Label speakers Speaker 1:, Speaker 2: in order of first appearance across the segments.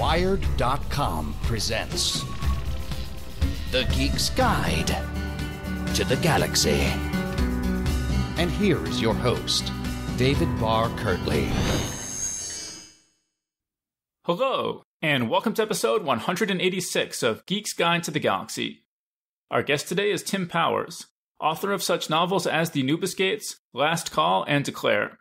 Speaker 1: Wired.com presents The Geek's Guide to the Galaxy. And here is your host, David Barr Kirtley.
Speaker 2: Hello, and welcome to episode 186 of Geek's Guide to the Galaxy. Our guest today is Tim Powers, author of such novels as The Anubis Gates, Last Call, and Declare.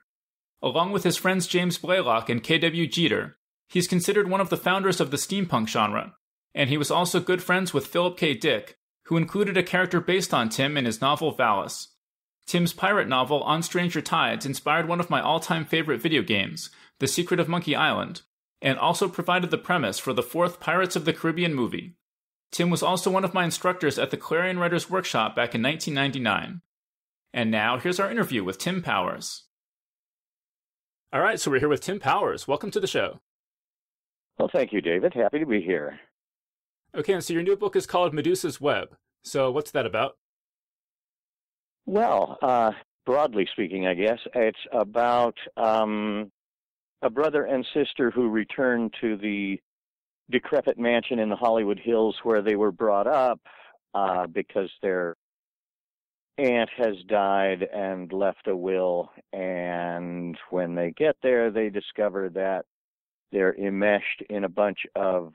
Speaker 2: Along with his friends James Blaylock and K.W. Jeter, he's considered one of the founders of the steampunk genre, and he was also good friends with Philip K. Dick, who included a character based on Tim in his novel Valis. Tim's pirate novel On Stranger Tides inspired one of my all time favorite video games, The Secret of Monkey Island, and also provided the premise for the fourth Pirates of the Caribbean movie. Tim was also one of my instructors at the Clarion Writers Workshop back in 1999. And now, here's our interview with Tim Powers. All right, so we're here with Tim Powers. Welcome to the show.
Speaker 3: Well, thank you, David. Happy to be here.
Speaker 2: Okay, and so your new book is called Medusa's Web. So, what's that about?
Speaker 3: Well, uh, broadly speaking, I guess it's about um, a brother and sister who return to the decrepit mansion in the Hollywood Hills where they were brought up uh, because their aunt has died and left a will. And when they get there, they discover that they're enmeshed in a bunch of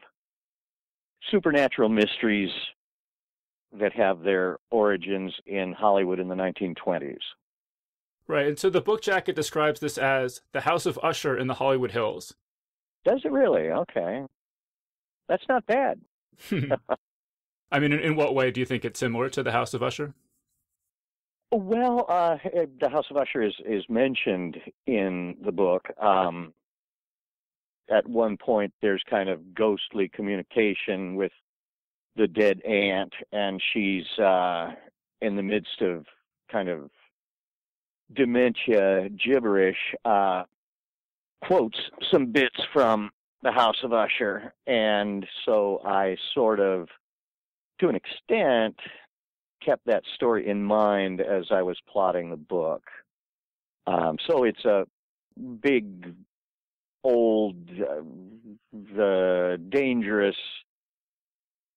Speaker 3: supernatural mysteries that have their origins in Hollywood in the 1920s.
Speaker 2: Right, and so the book jacket describes this as the House of Usher in the Hollywood Hills.
Speaker 3: Does it really? Okay. That's not bad.
Speaker 2: I mean, in, in, what way do you think it's similar to the House of Usher?
Speaker 3: Well, uh, the House of Usher is, is mentioned in the book. Um, at one point, there's kind of ghostly communication with the dead aunt, and she's uh, in the midst of kind of dementia gibberish. Uh, quotes some bits from the House of Usher, and so I sort of, to an extent, kept that story in mind as I was plotting the book. Um, so it's a big, old, uh, the dangerous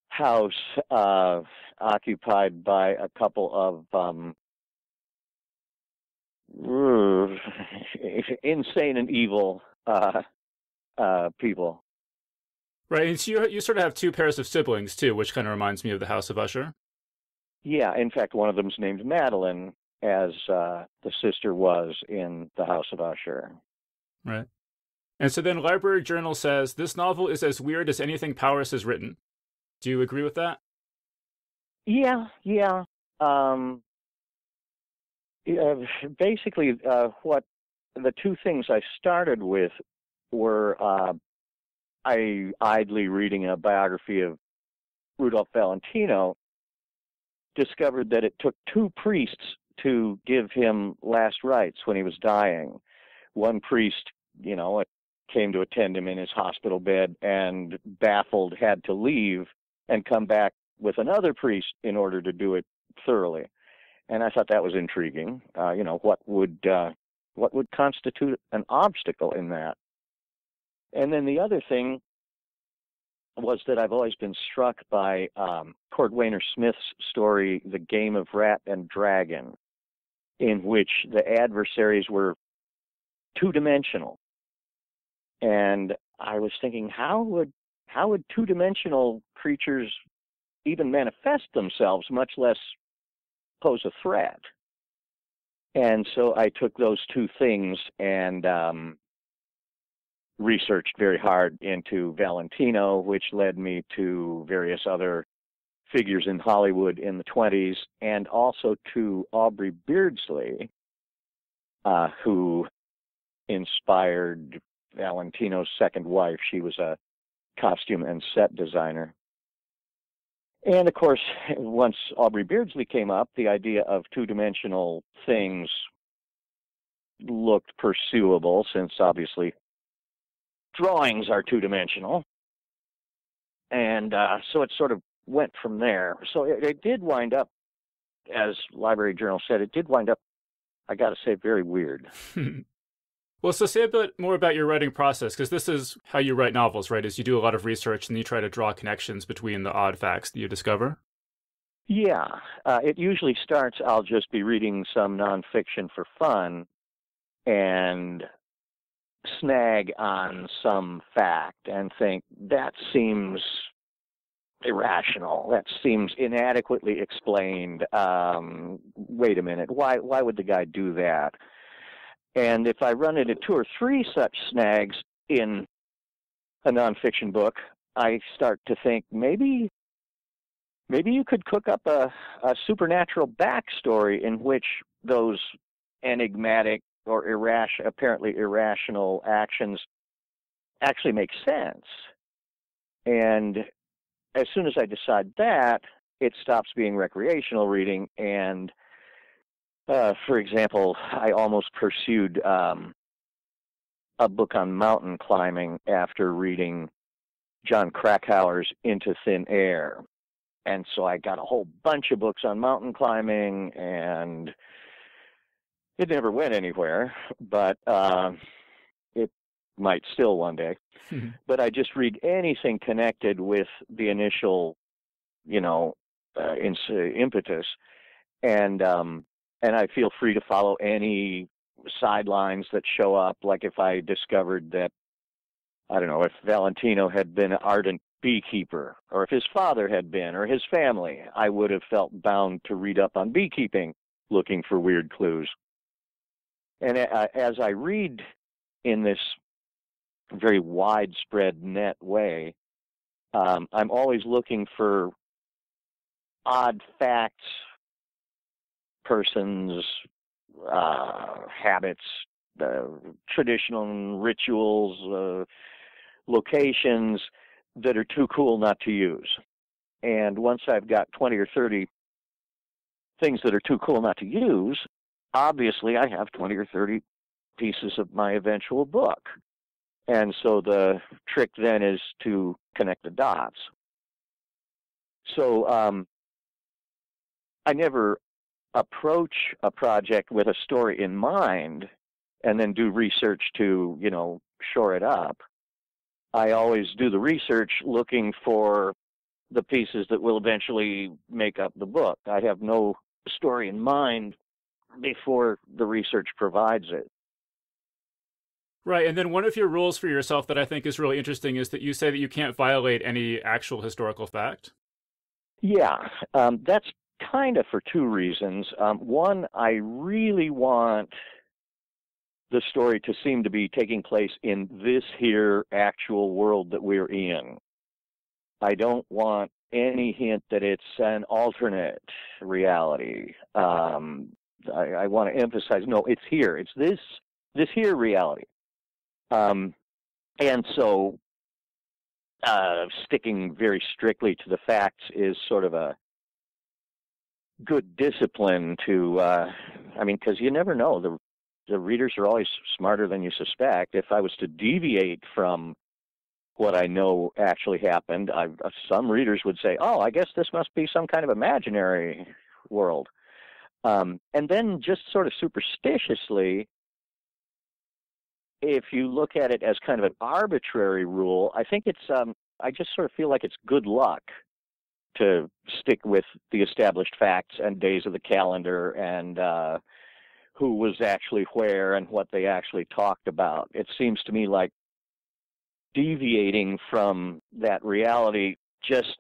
Speaker 3: house uh, occupied by a couple of um, insane and evil uh, uh, people.
Speaker 2: Right, and so you you sort of have two pairs of siblings too, which kind of reminds me of the House of Usher.
Speaker 3: Yeah, in fact, one of them's named Madeline, as uh, the sister was in the House of Usher.
Speaker 2: Right. And so then Library Journal says this novel is as weird as anything Powers has written. Do you agree with that?
Speaker 3: Yeah, yeah. Um, uh, basically, uh, what the two things I started with were uh, I idly reading a biography of Rudolph Valentino, discovered that it took two priests to give him last rites when he was dying. One priest, you know, came to attend him in his hospital bed and baffled had to leave and come back with another priest in order to do it thoroughly. And I thought that was intriguing. Uh, you know, what would uh, what would constitute an obstacle in that? And then the other thing was that I've always been struck by um, Cordwainer Smith's story, The Game of Rat and Dragon, in which the adversaries were two dimensional. And I was thinking, how would how would two dimensional creatures even manifest themselves, much less pose a threat? And so I took those two things and um, researched very hard into Valentino, which led me to various other figures in Hollywood in the 20s, and also to Aubrey Beardsley, uh, who inspired Valentino's second wife. She was a costume and set designer. And of course, once Aubrey Beardsley came up, the idea of two dimensional things looked pursuable since obviously drawings are two dimensional. And uh, so it sort of went from there. So it, it did wind up, as Library Journal said, it did wind up, I got to say, very weird.
Speaker 2: Well, so say a bit more about your writing process, because this is how you write novels, right? Is you do a lot of research and you try to draw connections between the odd facts that you discover.
Speaker 3: Yeah, uh, it usually starts. I'll just be reading some nonfiction for fun, and snag on some fact and think that seems irrational. That seems inadequately explained. Um, wait a minute, why why would the guy do that? And if I run into two or three such snags in a nonfiction book, I start to think maybe maybe you could cook up a, a supernatural backstory in which those enigmatic or apparently irrational actions actually make sense. And as soon as I decide that, it stops being recreational reading. And uh, for example, I almost pursued um, a book on mountain climbing after reading Jon Krakauer's Into Thin Air. And so I got a whole bunch of books on mountain climbing, and it never went anywhere, but uh, it might still one day. but I just read anything connected with the initial, you know, uh, impetus, and um, and I feel free to follow any sidelines that show up. Like if I discovered that, I don't know, if Valentino had been an ardent beekeeper, or if his father had been, or his family, I would have felt bound to read up on beekeeping, looking for weird clues. And uh, as I read in this very widespread net way, um, I'm always looking for odd facts, persons, uh, habits, traditional rituals, uh, locations that are too cool not to use. And once I've got 20 or 30 things that are too cool not to use, obviously I have 20 or 30 pieces of my eventual book. And so the trick then is to connect the dots. So um, I never approach a project with a story in mind and then do research to, you know, shore it up. I always do the research looking for the pieces that will eventually make up the book. I have no story in mind before the research provides it.
Speaker 2: Right. And then one of your rules for yourself that I think is really interesting is that you say that you can't violate any actual historical fact.
Speaker 3: Yeah. Um, that's kind of for two reasons. Um, one, I really want the story to seem to be taking place in this here actual world that we're in. I don't want any hint that it's an alternate reality. Um, I, I want to emphasize, no, it's here. It's this this here reality. Um, and so, uh, sticking very strictly to the facts is sort of a good discipline to. Uh, I mean, because you never know. The the readers are always smarter than you suspect. If I was to deviate from what I know actually happened, I, uh, some readers would say, "Oh, I guess this must be some kind of imaginary world." Um, and then just sort of superstitiously, if you look at it as kind of an arbitrary rule, I think it's, um, I just sort of feel like it's good luck to stick with the established facts and days of the calendar and uh, who was actually where and what they actually talked about. It seems to me like deviating from that reality just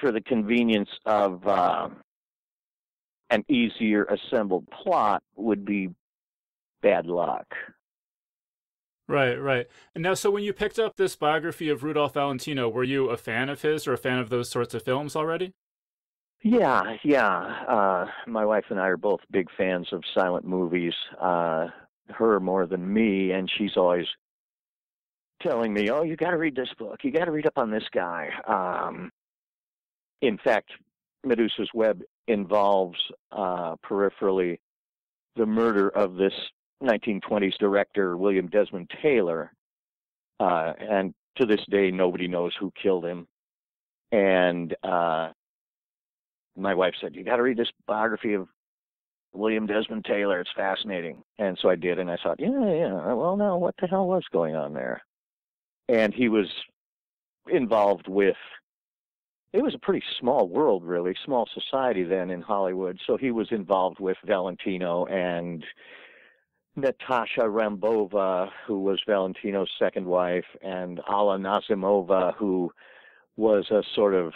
Speaker 3: for the convenience of uh, an easier assembled plot would be bad luck.
Speaker 2: Right, right. And now, so when you picked up this biography of Rudolph Valentino, were you a fan of his or a fan of those sorts of films already?
Speaker 3: Yeah, yeah. Uh, my wife and I are both big fans of silent movies. Uh, her more than me, and she's always telling me, "Oh, you got to read this book. You got to read up on this guy." Um, in fact, Medusa's Web involves uh, peripherally the murder of this 1920s director, William Desmond Taylor. Uh, and to this day, nobody knows who killed him. And uh, my wife said, You got to read this biography of William Desmond Taylor. It's fascinating. And so I did, and I thought, yeah, yeah. Well, now what the hell was going on there? And he was involved with. It was a pretty small world, really, small society then in Hollywood. So he was involved with Valentino and Natasha Rambova, who was Valentino's second wife, and Alla Nazimova, who was a sort of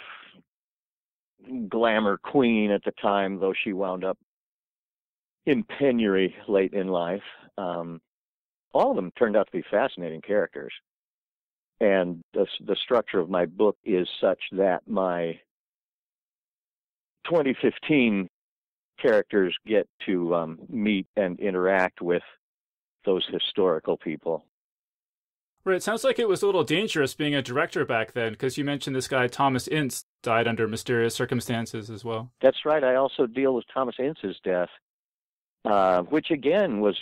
Speaker 3: glamour queen at the time, though she wound up in penury late in life. Um, all of them turned out to be fascinating characters. And the, the structure of my book is such that my 2015 characters get to um, meet and interact with those historical people.
Speaker 2: Right. It sounds like it was a little dangerous being a director back then, because you mentioned this guy Thomas Ince died under mysterious circumstances as well.
Speaker 3: That's right. I also deal with Thomas Ince's death, uh, which again was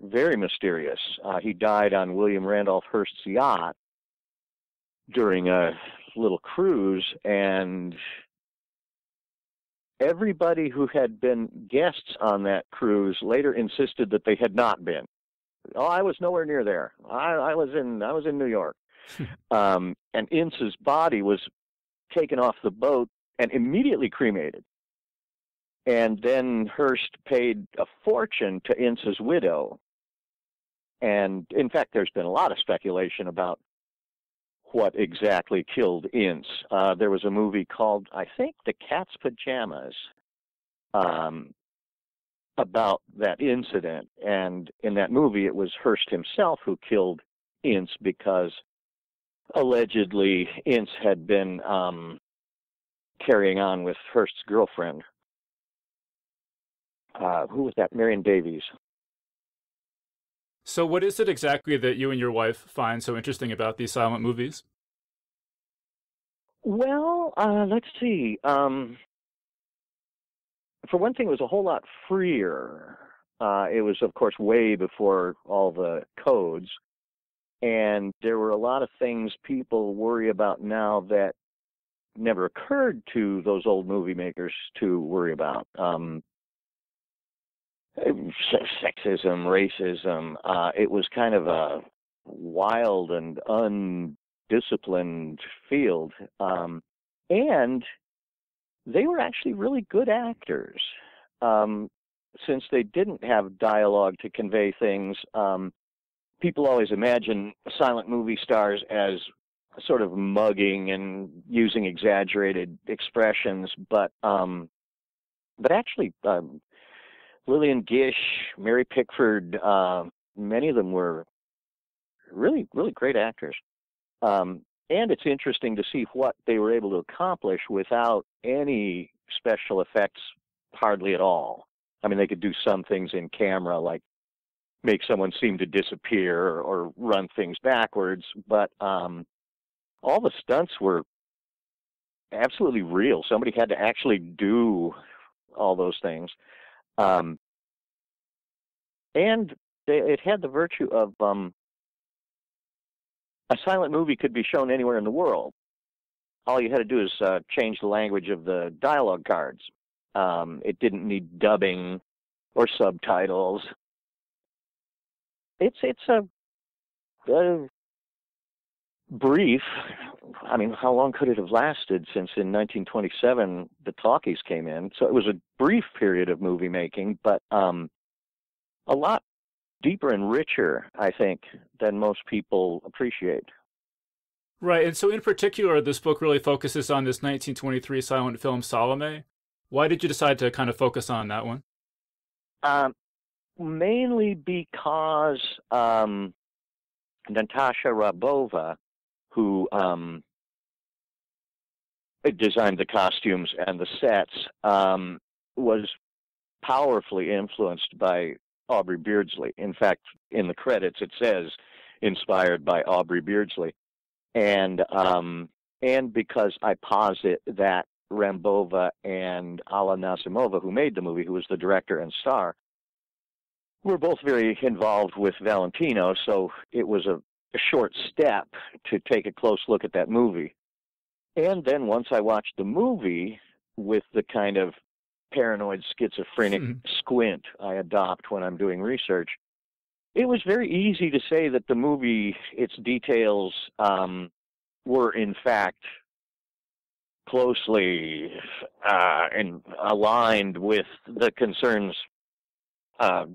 Speaker 3: very mysterious. Uh, he died on William Randolph Hearst's yacht during a little cruise, and everybody who had been guests on that cruise later insisted that they had not been. Oh, I was nowhere near there. I, I was in I was in New York, um, and Ince's body was taken off the boat and immediately cremated. And then Hearst paid a fortune to Ince's widow. And in fact, there's been a lot of speculation about what exactly killed Ince. Uh, there was a movie called, I think, The Cat's Pajamas, um, about that incident. And in that movie, it was Hearst himself who killed Ince because allegedly Ince had been um, carrying on with Hearst's girlfriend. Uh, who was that? Marion Davies.
Speaker 2: So, what is it exactly that you and your wife find so interesting about these silent movies?
Speaker 3: Well, uh, let's see. Um, for one thing, it was a whole lot freer. Uh, it was, of course, way before all the codes. And there were a lot of things people worry about now that never occurred to those old movie makers to worry about. Um, sexism, racism. Uh, it was kind of a wild and undisciplined field. Um, and they were actually really good actors. Um, since they didn't have dialogue to convey things, um, people always imagine silent movie stars as sort of mugging and using exaggerated expressions, but um, but actually, um, Lillian Gish, Mary Pickford, uh, many of them were really, really great actors. Um, and it's interesting to see what they were able to accomplish without any special effects hardly at all. I mean, they could do some things in camera, like make someone seem to disappear or, or run things backwards, but um, all the stunts were absolutely real. Somebody had to actually do all those things. Um, and it had the virtue of um, a silent movie could be shown anywhere in the world. All you had to do is uh, change the language of the dialogue cards. Um, it didn't need dubbing or subtitles. It's it's a, a brief. I mean, how long could it have lasted since in 1927 the talkies came in? So it was a brief period of movie making, but um, a lot deeper and richer, I think, than most people appreciate.
Speaker 2: Right, and so in particular, this book really focuses on this 1923 silent film Salome. Why did you decide to kind of focus on that one?
Speaker 3: Um, mainly because um, Natasha Rambova, who um, designed the costumes and the sets, um, was powerfully influenced by Aubrey Beardsley. In fact, in the credits it says inspired by Aubrey Beardsley, and um, and because I posit that Rambova and Alla Nazimova, who made the movie, who was the director and star, were both very involved with Valentino, so it was a, a short step to take a close look at that movie. And then once I watched the movie with the kind of paranoid schizophrenic
Speaker 2: Mhm.
Speaker 3: squint I adopt when I'm doing research. It was very easy to say that the movie, its details, um, were in fact closely uh, and aligned with the concerns uh,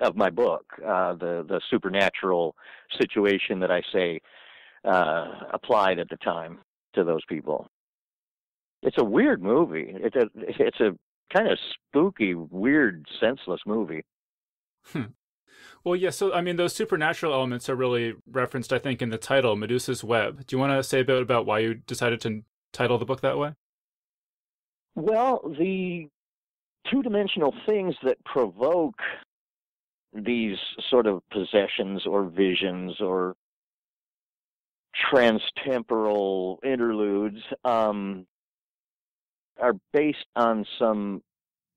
Speaker 3: of my book, uh, the the supernatural situation that I say uh, applied at the time to those people. It's a weird movie. It's a it's a kind of spooky, weird, senseless movie.
Speaker 2: Well, yeah. So, I mean, those supernatural elements are really referenced, I think, in the title, Medusa's Web. Do you want to say a bit about why you decided to title the book that way?
Speaker 3: Well, the two dimensional things that provoke these sort of possessions or visions or transtemporal interludes um, are based on some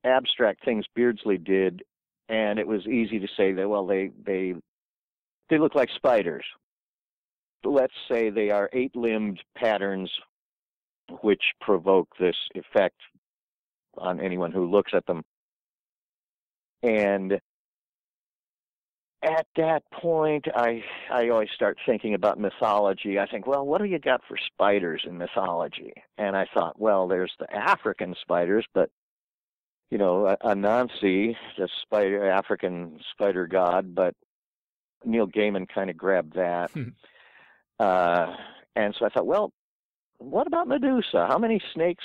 Speaker 3: abstract things Beardsley did, and it was easy to say that well they they they look like spiders. Let's say they are eight-limbed patterns which provoke this effect on anyone who looks at them. And at that point, I I always start thinking about mythology. I think, well, what do you got for spiders in mythology? And I thought, well, there's the African spiders, but you know, Anansi, the spider African spider god, but Neil Gaiman kind of grabbed that.
Speaker 2: Hmm.
Speaker 3: uh, and so I thought, well, what about Medusa? How many snakes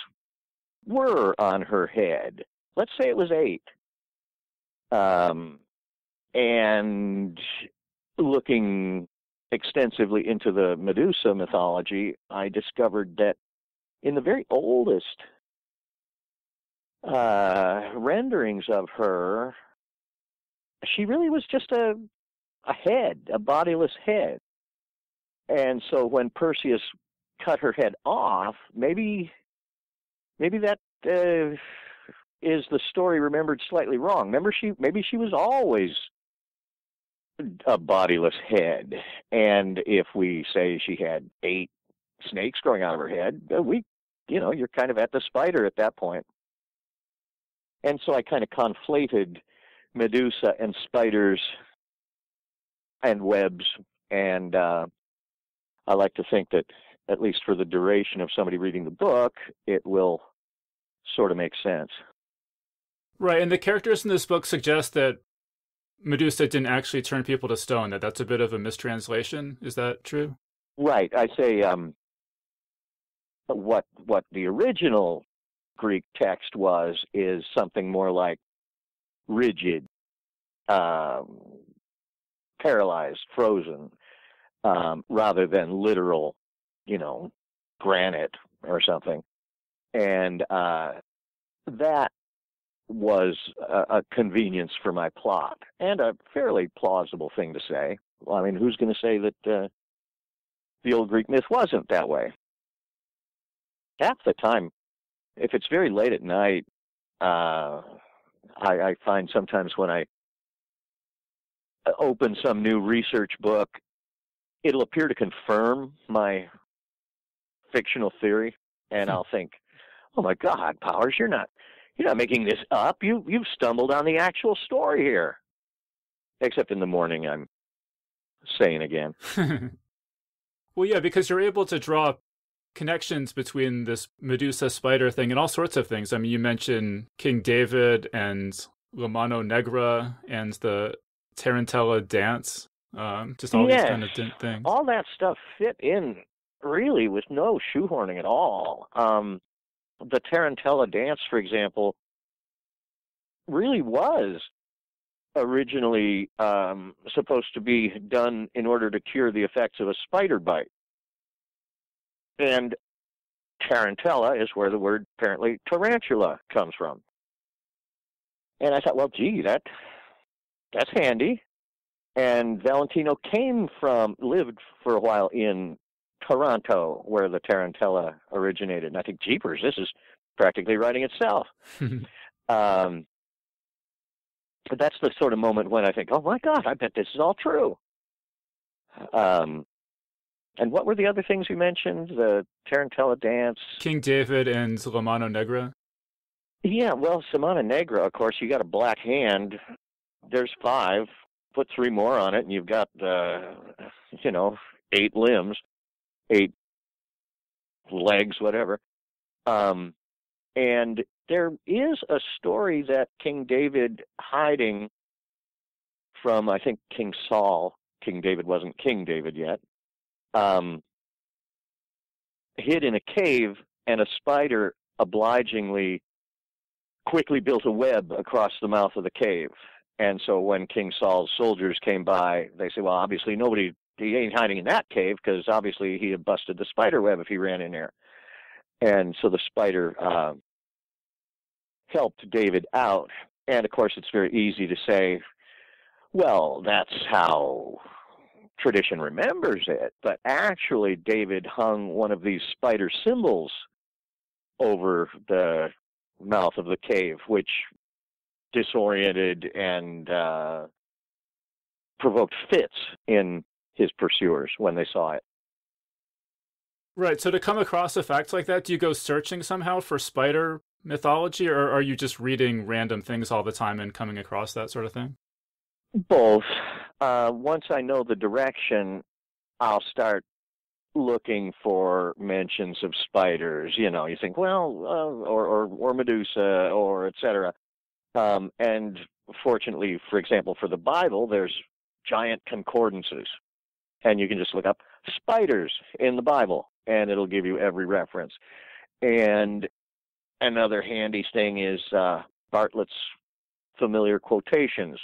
Speaker 3: were on her head? Let's say it was eight. Um, and looking extensively into the Medusa mythology, I discovered that in the very oldest uh, renderings of her, she really was just a a head, a bodiless head. And so when Perseus cut her head off, maybe maybe that uh, is the story remembered slightly wrong. Remember, she maybe she was always a bodiless head, and if we say she had eight snakes growing out of her head, uh, we, you know, you're kind of at the spider at that point. And so I kind of conflated Medusa and spiders and webs, and uh, I like to think that at least for the duration of somebody reading the book, it will sort of make sense.
Speaker 2: Right, and the characters in this book suggest that Medusa didn't actually turn people to stone. That that's a bit of a mistranslation. Is that true?
Speaker 3: Right. I say um, what what the original Greek text was is something more like rigid, um, paralyzed, frozen, um, rather than literal, you know, granite or something. And uh, that was a, a convenience for my plot and a fairly plausible thing to say. Well, I mean, who's going to say that uh, the old Greek myth wasn't that way? Half the time, if it's very late at night, uh, I, I find sometimes when I open some new research book, it'll appear to confirm my fictional theory, and I'll think, "Oh my God, Powers, you're not you're not making this up. You you've stumbled on the actual story here." Except in the morning, I'm saying again.
Speaker 2: well, yeah, because you're able to draw connections between this Medusa spider thing and all sorts of things. I mean, you mentioned King David and La Mano Negra and the Tarantella dance. Um, just all
Speaker 3: Yes.
Speaker 2: these kind of things.
Speaker 3: all that stuff fit in really with no shoehorning at all. Um, the Tarantella dance, for example, really was originally um, supposed to be done in order to cure the effects of a spider bite. And Tarantella is where the word apparently tarantula comes from. And I thought, well, gee, that that's handy and Valentino came from lived for a while in Taranto, where the Tarantella originated. And I think, jeepers, this is practically writing itself. Um, but that's the sort of moment when I think, oh my God, I bet this is all true. Um, and what were the other things you mentioned? The Tarantella dance.
Speaker 2: King David and La Mano Negra.
Speaker 3: Yeah, well, Semana Negra, of course, you got a black hand. There's five. Put three more on it, and you've got, uh, you know, eight limbs, eight legs, whatever. Um, and there is a story that King David hiding from, I think, King Saul. King David wasn't King David yet. Um, hid in a cave, and a spider obligingly quickly built a web across the mouth of the cave. And so when King Saul's soldiers came by, they say, well, obviously nobody, he ain't hiding in that cave because obviously he had busted the spider web if he ran in there. And so the spider uh, helped David out. And of course, it's very easy to say, well, that's how tradition remembers it. But actually, David hung one of these spider symbols over the mouth of the cave, which disoriented and uh, provoked fits in his pursuers when they saw it.
Speaker 2: Right. So to come across a fact like that, do you go searching somehow for spider mythology, or are you just reading random things all the time and coming across that sort of thing?
Speaker 3: Both. Uh, once I know the direction, I'll start looking for mentions of spiders. You know, you think, well, uh, or, or or Medusa, or etc. Um, and fortunately, for example, for the Bible, there's giant concordances, and you can just look up spiders in the Bible, and it'll give you every reference. And another handy thing is uh, Bartlett's familiar quotations.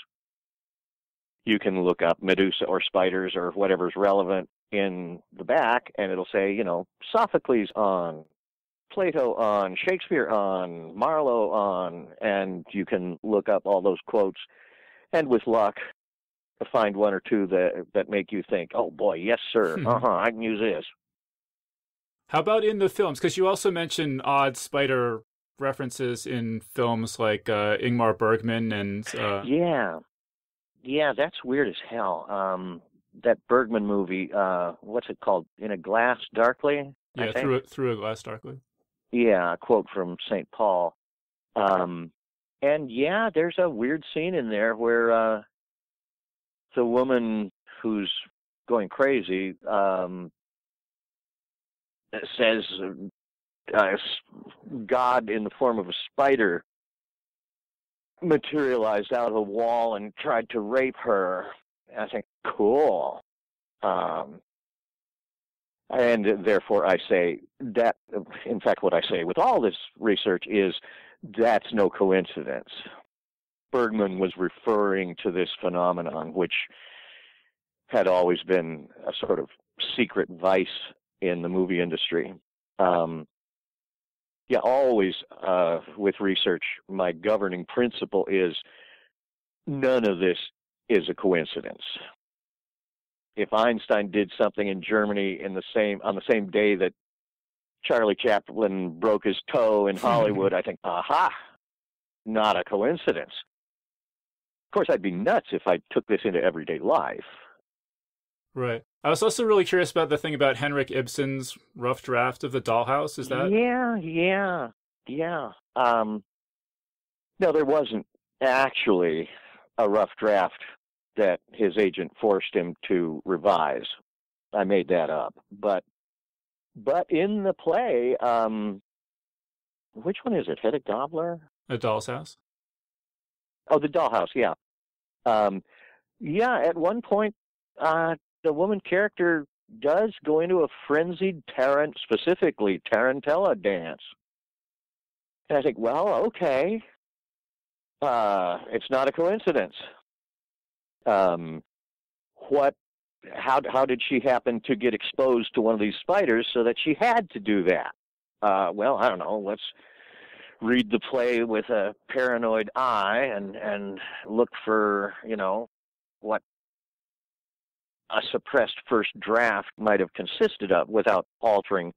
Speaker 3: You can look up Medusa or spiders or whatever's relevant in the back, and it'll say, you know, Sophocles on, Plato on, Shakespeare on, Marlowe on, and you can look up all those quotes, and with luck, find one or two that that make you think, oh boy, yes sir, uh huh, I can use this.
Speaker 2: How about in the films? Because you also mentioned odd spider references in films like uh, Ingmar Bergman and uh...
Speaker 3: yeah, yeah, that's weird as hell. Um, that Bergman movie, uh, what's it called? In a Glass Darkly.
Speaker 2: Yeah, through a, through a glass darkly.
Speaker 3: Yeah, a quote from St. Paul. Um, and yeah, there's a weird scene in there where uh, the woman who's going crazy um, says uh, God in the form of a spider materialized out of a wall and tried to rape her. And I think, cool. Um, and therefore, I say that, in fact, what I say with all this research is that's no coincidence. Bergman was referring to this phenomenon, which had always been a sort of secret vice in the movie industry. Um, yeah, always uh, with research, my governing principle is none of this is a coincidence. If Einstein did something in Germany in the same on the same day that Charlie Chaplin broke his toe in Hollywood, I think, aha, not a coincidence. Of course, I'd be nuts if I took this into everyday life.
Speaker 2: Right. I was also really curious about the thing about Henrik Ibsen's rough draft of the Dollhouse. Is that?
Speaker 3: Yeah, yeah, yeah. Um, no, there wasn't actually a rough draft that his agent forced him to revise. I made that up, but but in the play, um, which one is it? Hedda Gabler?
Speaker 2: A Doll's House.
Speaker 3: Oh, the Dollhouse. Yeah, um, yeah. At one point, uh, the woman character does go into a frenzied tarant, specifically tarantella dance. And I think, well, okay, uh, it's not a coincidence. Um, what? How how did she happen to get exposed to one of these spiders so that she had to do that? Uh, well, I don't know. Let's read the play with a paranoid eye and and look for you know what a suppressed first draft might have consisted of without altering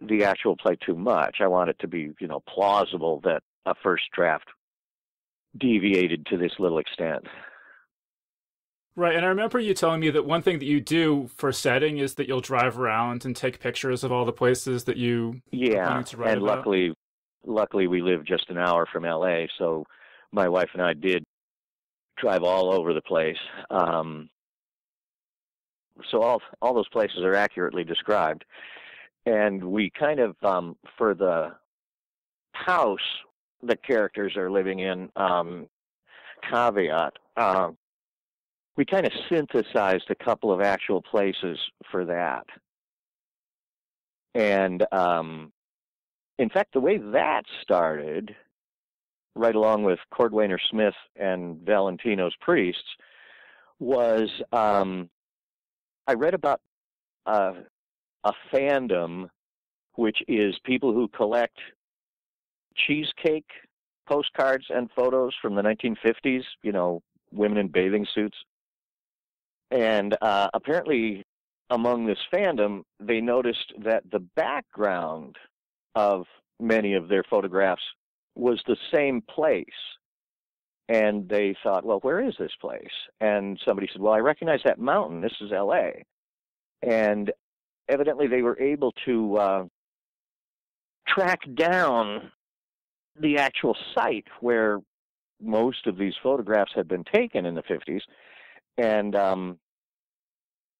Speaker 3: the actual play too much. I want it to be, you know, plausible that a first draft deviated to this little extent.
Speaker 2: Right, and I remember you telling me that one thing that you do for setting is that you'll drive around and take pictures of all the places that you
Speaker 3: yeah, and
Speaker 2: about.
Speaker 3: luckily, luckily we live just an hour from LA, so my wife and I did drive all over the place. Um, so all all those places are accurately described, and we kind of um, for the house the characters are living in um, caveat. Uh, we kind of synthesized a couple of actual places for that. And um, in fact, the way that started, right along with Cordwainer Smith and Valentino's priests, was um, I read about uh, a fandom which is people who collect cheesecake postcards and photos from the 1950s, you know, women in bathing suits. And uh, apparently, among this fandom, they noticed that the background of many of their photographs was the same place. And they thought, well, where is this place? And somebody said, well, I recognize that mountain. This is LA. And evidently, they were able to uh, track down the actual site where most of these photographs had been taken in the 50s. And um,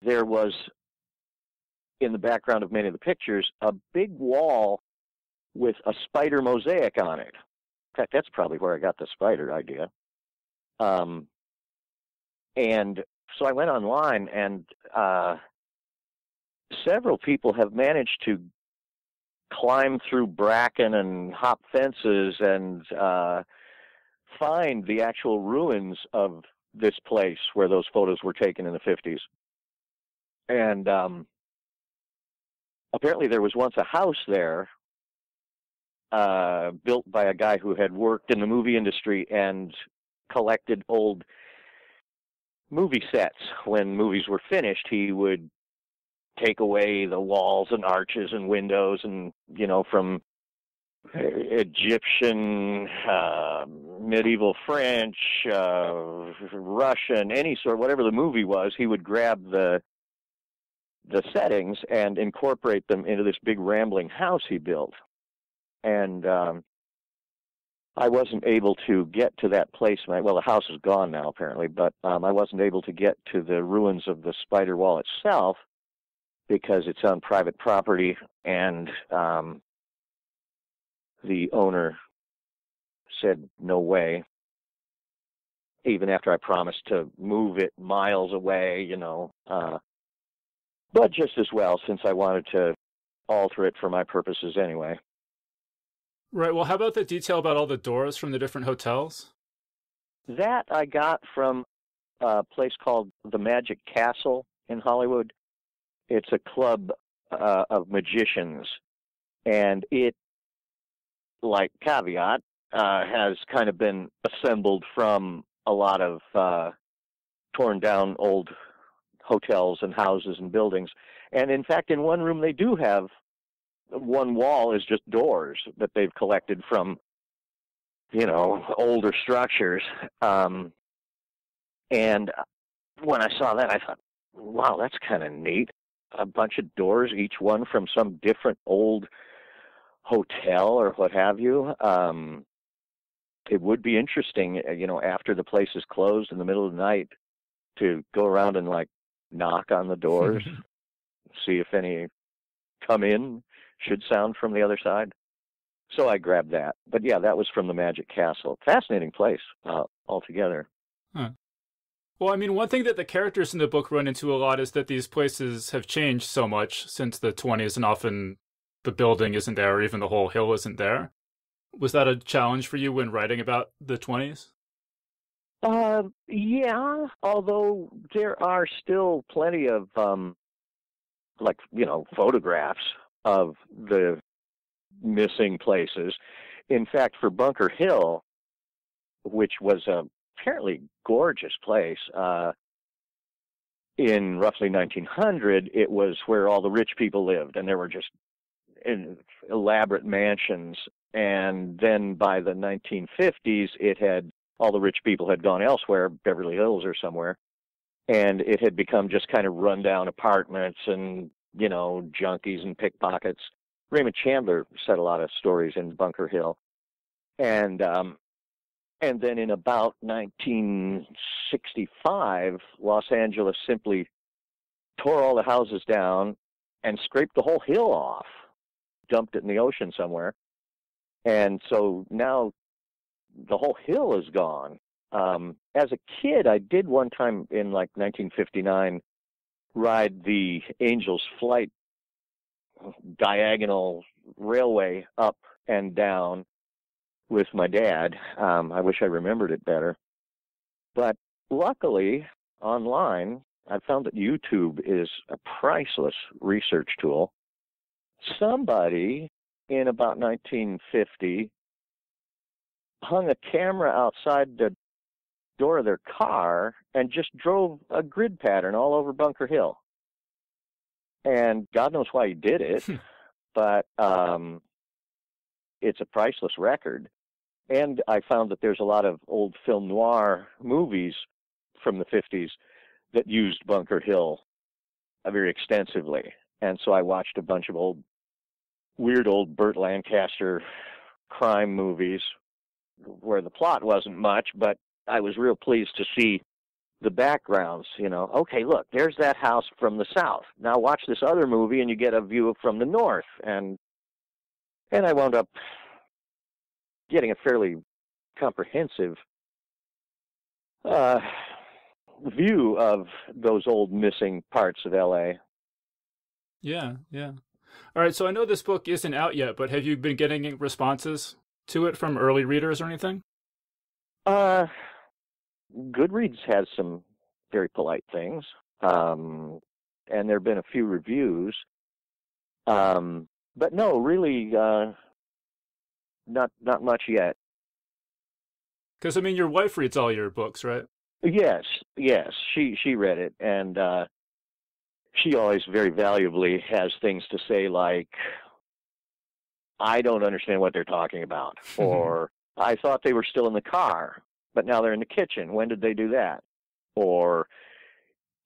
Speaker 3: there was, in the background of many of the pictures, a big wall with a spider mosaic on it. In fact, that's probably where I got the spider idea. Um, and so I went online, and uh, several people have managed to climb through bracken and hop fences and uh, find the actual ruins of this place where those photos were taken in the 50s. And um, apparently, there was once a house there uh, built by a guy who had worked in the movie industry and collected old movie sets. When movies were finished, he would take away the walls and arches and windows and you know from Egyptian, uh, medieval French, uh, Russian, any sort, whatever the movie was, he would grab the the settings and incorporate them into this big rambling house he built. And um, I wasn't able to get to that place. Well, the house is gone now apparently, but um, I wasn't able to get to the ruins of the spider wall itself because it's on private property and um, the owner said no way even after i promised to move it miles away you know uh, but just as well since i wanted to alter it for my purposes anyway
Speaker 2: right well how about the detail about all the doors from the different hotels?
Speaker 3: That i got from a place called the magic castle in hollywood. It's a club uh, of magicians, and it, like Caveat, uh, has kind of been assembled from a lot of uh, torn down old hotels and houses and buildings. And in fact, in one room, they do have one wall is just doors that they've collected from, you know, older structures. Um, and when I saw that, I thought, wow, that's kind of neat a bunch of doors, each one from some different old hotel or what have you. Um, it would be interesting, uh, you know, after the place is closed in the middle of the night, to go around and like knock on the doors, see if any come in should sound from the other side. So I grabbed that. But yeah, that was from the Magic Castle. Fascinating place uh, altogether.
Speaker 2: Huh. Well, I mean, one thing that the characters in the book run into a lot is that these places have changed so much since the 20s, and often the building isn't there, or even the whole hill isn't there. Was that a challenge for you when writing about the 20s?
Speaker 3: Uh, yeah, although there are still plenty of, um, like, you know, photographs of the missing places. In fact, for Bunker Hill, which was a apparently gorgeous place. Uh, in roughly 1900, it was where all the rich people lived, and there were just elaborate mansions. And then by the 1950s, it had all the rich people had gone elsewhere, Beverly Hills or somewhere, and it had become just kind of rundown apartments and you know junkies and pickpockets. Raymond Chandler said a lot of stories in Bunker Hill, and um, and then in about 1965, Los Angeles simply tore all the houses down and scraped the whole hill off, dumped it in the ocean somewhere, and so now the whole hill is gone. Um, as a kid, I did one time in like 1959 ride the Angels Flight diagonal railway up and down with my dad. Um, I wish I remembered it better. But luckily, online, I found that YouTube is a priceless research tool. Somebody in about 1950 hung a camera outside the door of their car and just drove a grid pattern all over Bunker Hill. And God knows why he did it, but um, it's a priceless record. And I found that there's a lot of old film noir movies from the 50s that used Bunker Hill uh, very extensively. And so I watched a bunch of old, weird old Burt Lancaster crime movies where the plot wasn't much, but I was real pleased to see the backgrounds, you know. Okay, look, there's that house from the south. Now watch this other movie and you get a view from the north and and I wound up getting a fairly comprehensive uh, view of those old missing parts of LA.
Speaker 2: Yeah, yeah. All right, so I know this book isn't out yet, but have you been getting responses to it from early readers or anything?
Speaker 3: Uh, Goodreads has some very polite things, um, and there have been a few reviews. Um, but no, really, uh, not not much yet.
Speaker 2: Because I mean, your wife reads all your books, right?
Speaker 3: Yes, yes. She she read it, and uh, she always very valuably has things to say like, "I don't understand what they're talking about," or "I thought they were still in the car, but now they're in the kitchen. When did they do that?" Or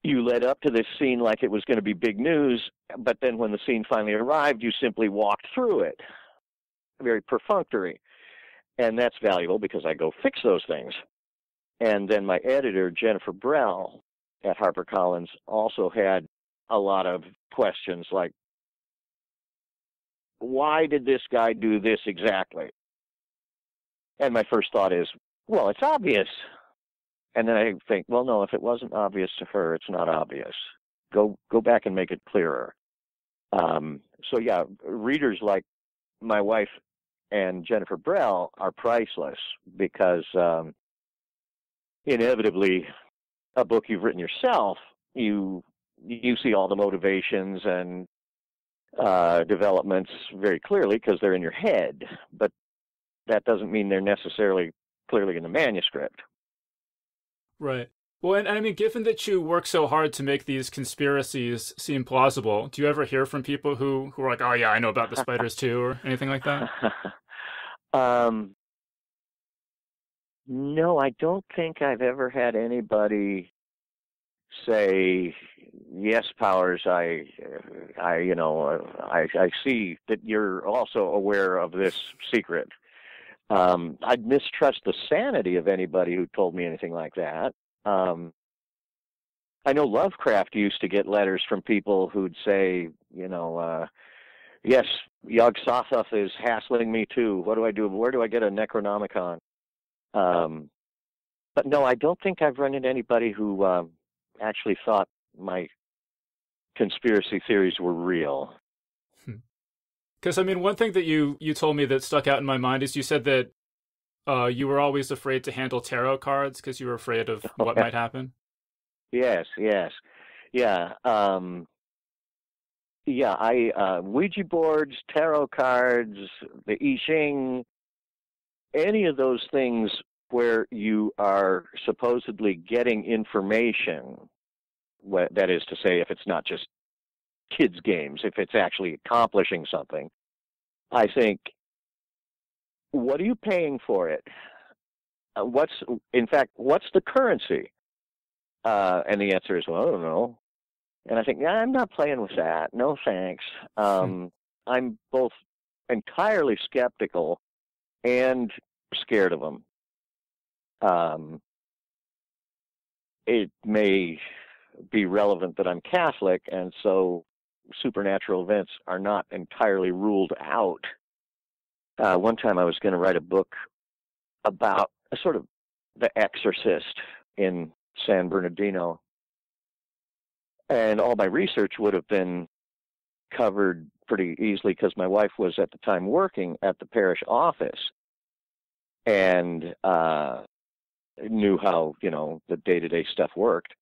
Speaker 3: you led up to this scene like it was going to be big news, but then when the scene finally arrived, you simply walked through it. Very perfunctory. And that's valuable because I go fix those things. And then my editor, Jennifer Brehl at HarperCollins, also had a lot of questions like, why did this guy do this exactly? And my first thought is, well, it's obvious. And then I think, well, no, if it wasn't obvious to her, it's not obvious. Go go back and make it clearer. Um, so yeah, readers like my wife and Jennifer Brehl are priceless because um, inevitably, a book you've written yourself, you you see all the motivations and uh, developments very clearly because they're in your head, but that doesn't mean they're necessarily clearly in the manuscript.
Speaker 2: Right. Well, and, I mean, given that you work so hard to make these conspiracies seem plausible, do you ever hear from people who, who are like, oh, yeah, I know about the spiders too, or anything like that?
Speaker 3: um, no, I don't think I've ever had anybody say, yes, Powers, I, I, you know, I, I see that you're also aware of this secret. Um, I'd mistrust the sanity of anybody who told me anything like that. Um, I know Lovecraft used to get letters from people who'd say, you know, uh, yes, Yog Sothoth is hassling me too. What do I do? Where do I get a Necronomicon? Um, but no, I don't think I've run into anybody who um, actually thought my conspiracy theories were real.
Speaker 2: Because I mean, one thing that you you told me that stuck out in my mind is you said that uh, you were always afraid to handle tarot cards because you were afraid of what might happen.
Speaker 3: Yes, yes, yeah, um, yeah. I uh, Ouija boards, tarot cards, the I Ching, any of those things where you are supposedly getting information. That is to say, if it's not just kids games if it's actually accomplishing something. I think, what are you paying for it? Uh, what's, in fact, what's the currency? Uh, and the answer is, well, I don't know. And I think, yeah, I'm not playing with that. No thanks. Hmm. Um, I'm both entirely skeptical and scared of them. Um, it may be relevant that I'm Catholic, and so supernatural events are not entirely ruled out. Uh, one time I was going to write a book about a sort of the exorcist in San Bernardino. And all my research would have been covered pretty easily because my wife was at the time working at the parish office and uh, knew how, you know, the day to day stuff worked.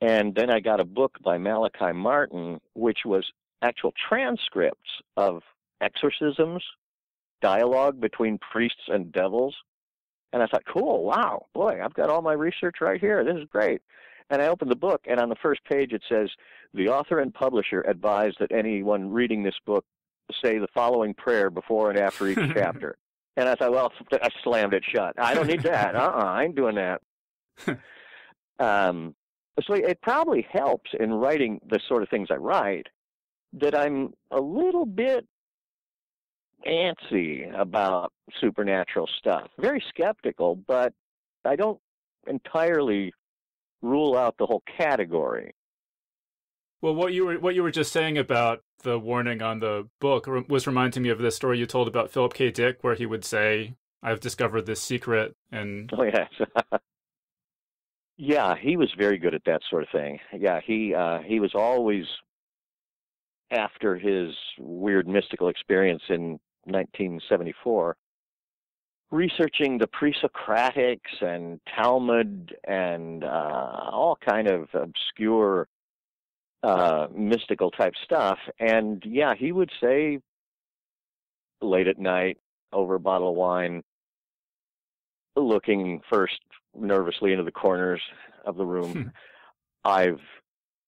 Speaker 3: And then I got a book by Malachi Martin, which was actual transcripts of exorcisms, dialogue between priests and devils. And I thought, cool, wow, boy, I've got all my research right here. This is great. And I opened the book, and on the first page it says, the author and publisher advise that anyone reading this book say the following prayer before and after each chapter. And I thought, well, I slammed it shut. I don't need that. Uh-uh, I ain't doing that. um, so it probably helps in writing the sort of things I write that I'm a little bit antsy about supernatural stuff. Very skeptical, but I don't entirely rule out the whole category.
Speaker 2: Well, what you were what you were just saying about the warning on the book was reminding me of this story you told about Philip K. Dick, where he would say, "I've discovered this secret," and
Speaker 3: oh yes, yeah, he was very good at that sort of thing. Yeah, he uh, he was always after his weird mystical experience in 1974 researching the pre-Socratics and Talmud and uh, all kind of obscure uh, mystical type stuff. And yeah, he would say late at night over a bottle of wine, looking first nervously into the corners of the room. Hmm. I've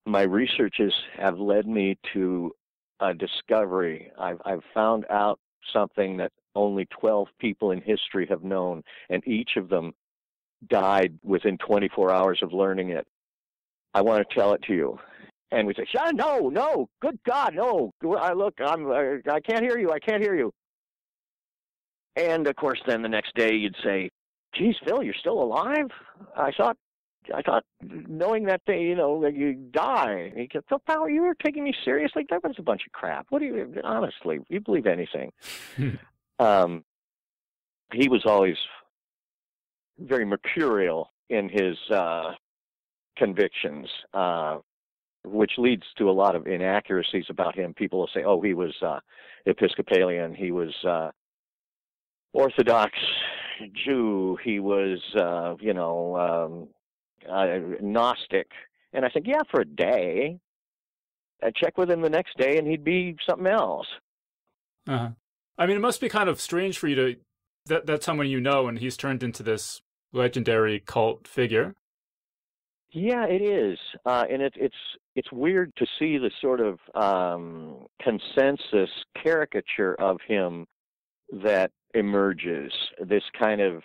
Speaker 3: my researches have led me to a discovery. I've I've found out something that only 12 people in history have known, and each of them died within 24 hours of learning it. I want to tell it to you. And we say, Sean, no, no, good God, no. I look, I'm, I can't hear you. I can't hear you. And of course, then the next day you'd say, geez, Phil, you're still alive? I thought, I thought, knowing that they, you know, that you die. He said, Phil Power, you were taking me seriously? That was a bunch of crap. What do you, honestly, you believe anything? um, he was always very mercurial in his uh, convictions. Uh, which leads to a lot of inaccuracies about him. People will say, "Oh, he was uh, Episcopalian. He was uh, Orthodox Jew. He was, uh, you know, um, uh, Gnostic." And I said, yeah, for a day. I'd check with him the next day, and he'd be something else.
Speaker 2: Uh-huh. I mean, it must be kind of strange for you to that that's someone you know, and he's turned into this legendary cult figure.
Speaker 3: Yeah, it is, uh, and it, it's it's weird to see the sort of um, consensus caricature of him that emerges. This kind of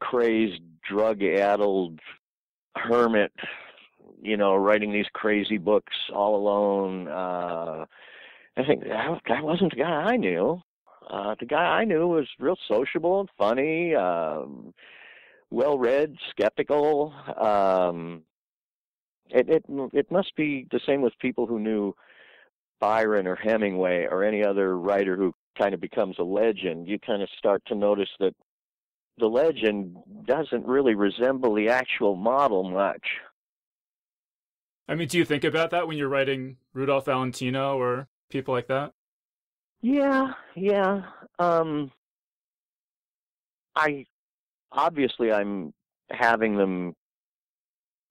Speaker 3: crazed, drug-addled hermit, you know, writing these crazy books all alone. Uh, I think that guy wasn't the guy I knew. Uh, the guy I knew was real sociable and funny. Um, well read, skeptical. Um, it, it it must be the same with people who knew Byron or Hemingway or any other writer who kind of becomes a legend. You kind of start to notice that the legend doesn't really resemble the actual model much.
Speaker 2: I mean, do you think about that when you're writing Rudolph Valentino or people like that?
Speaker 3: Yeah, yeah. Um, I obviously I'm having them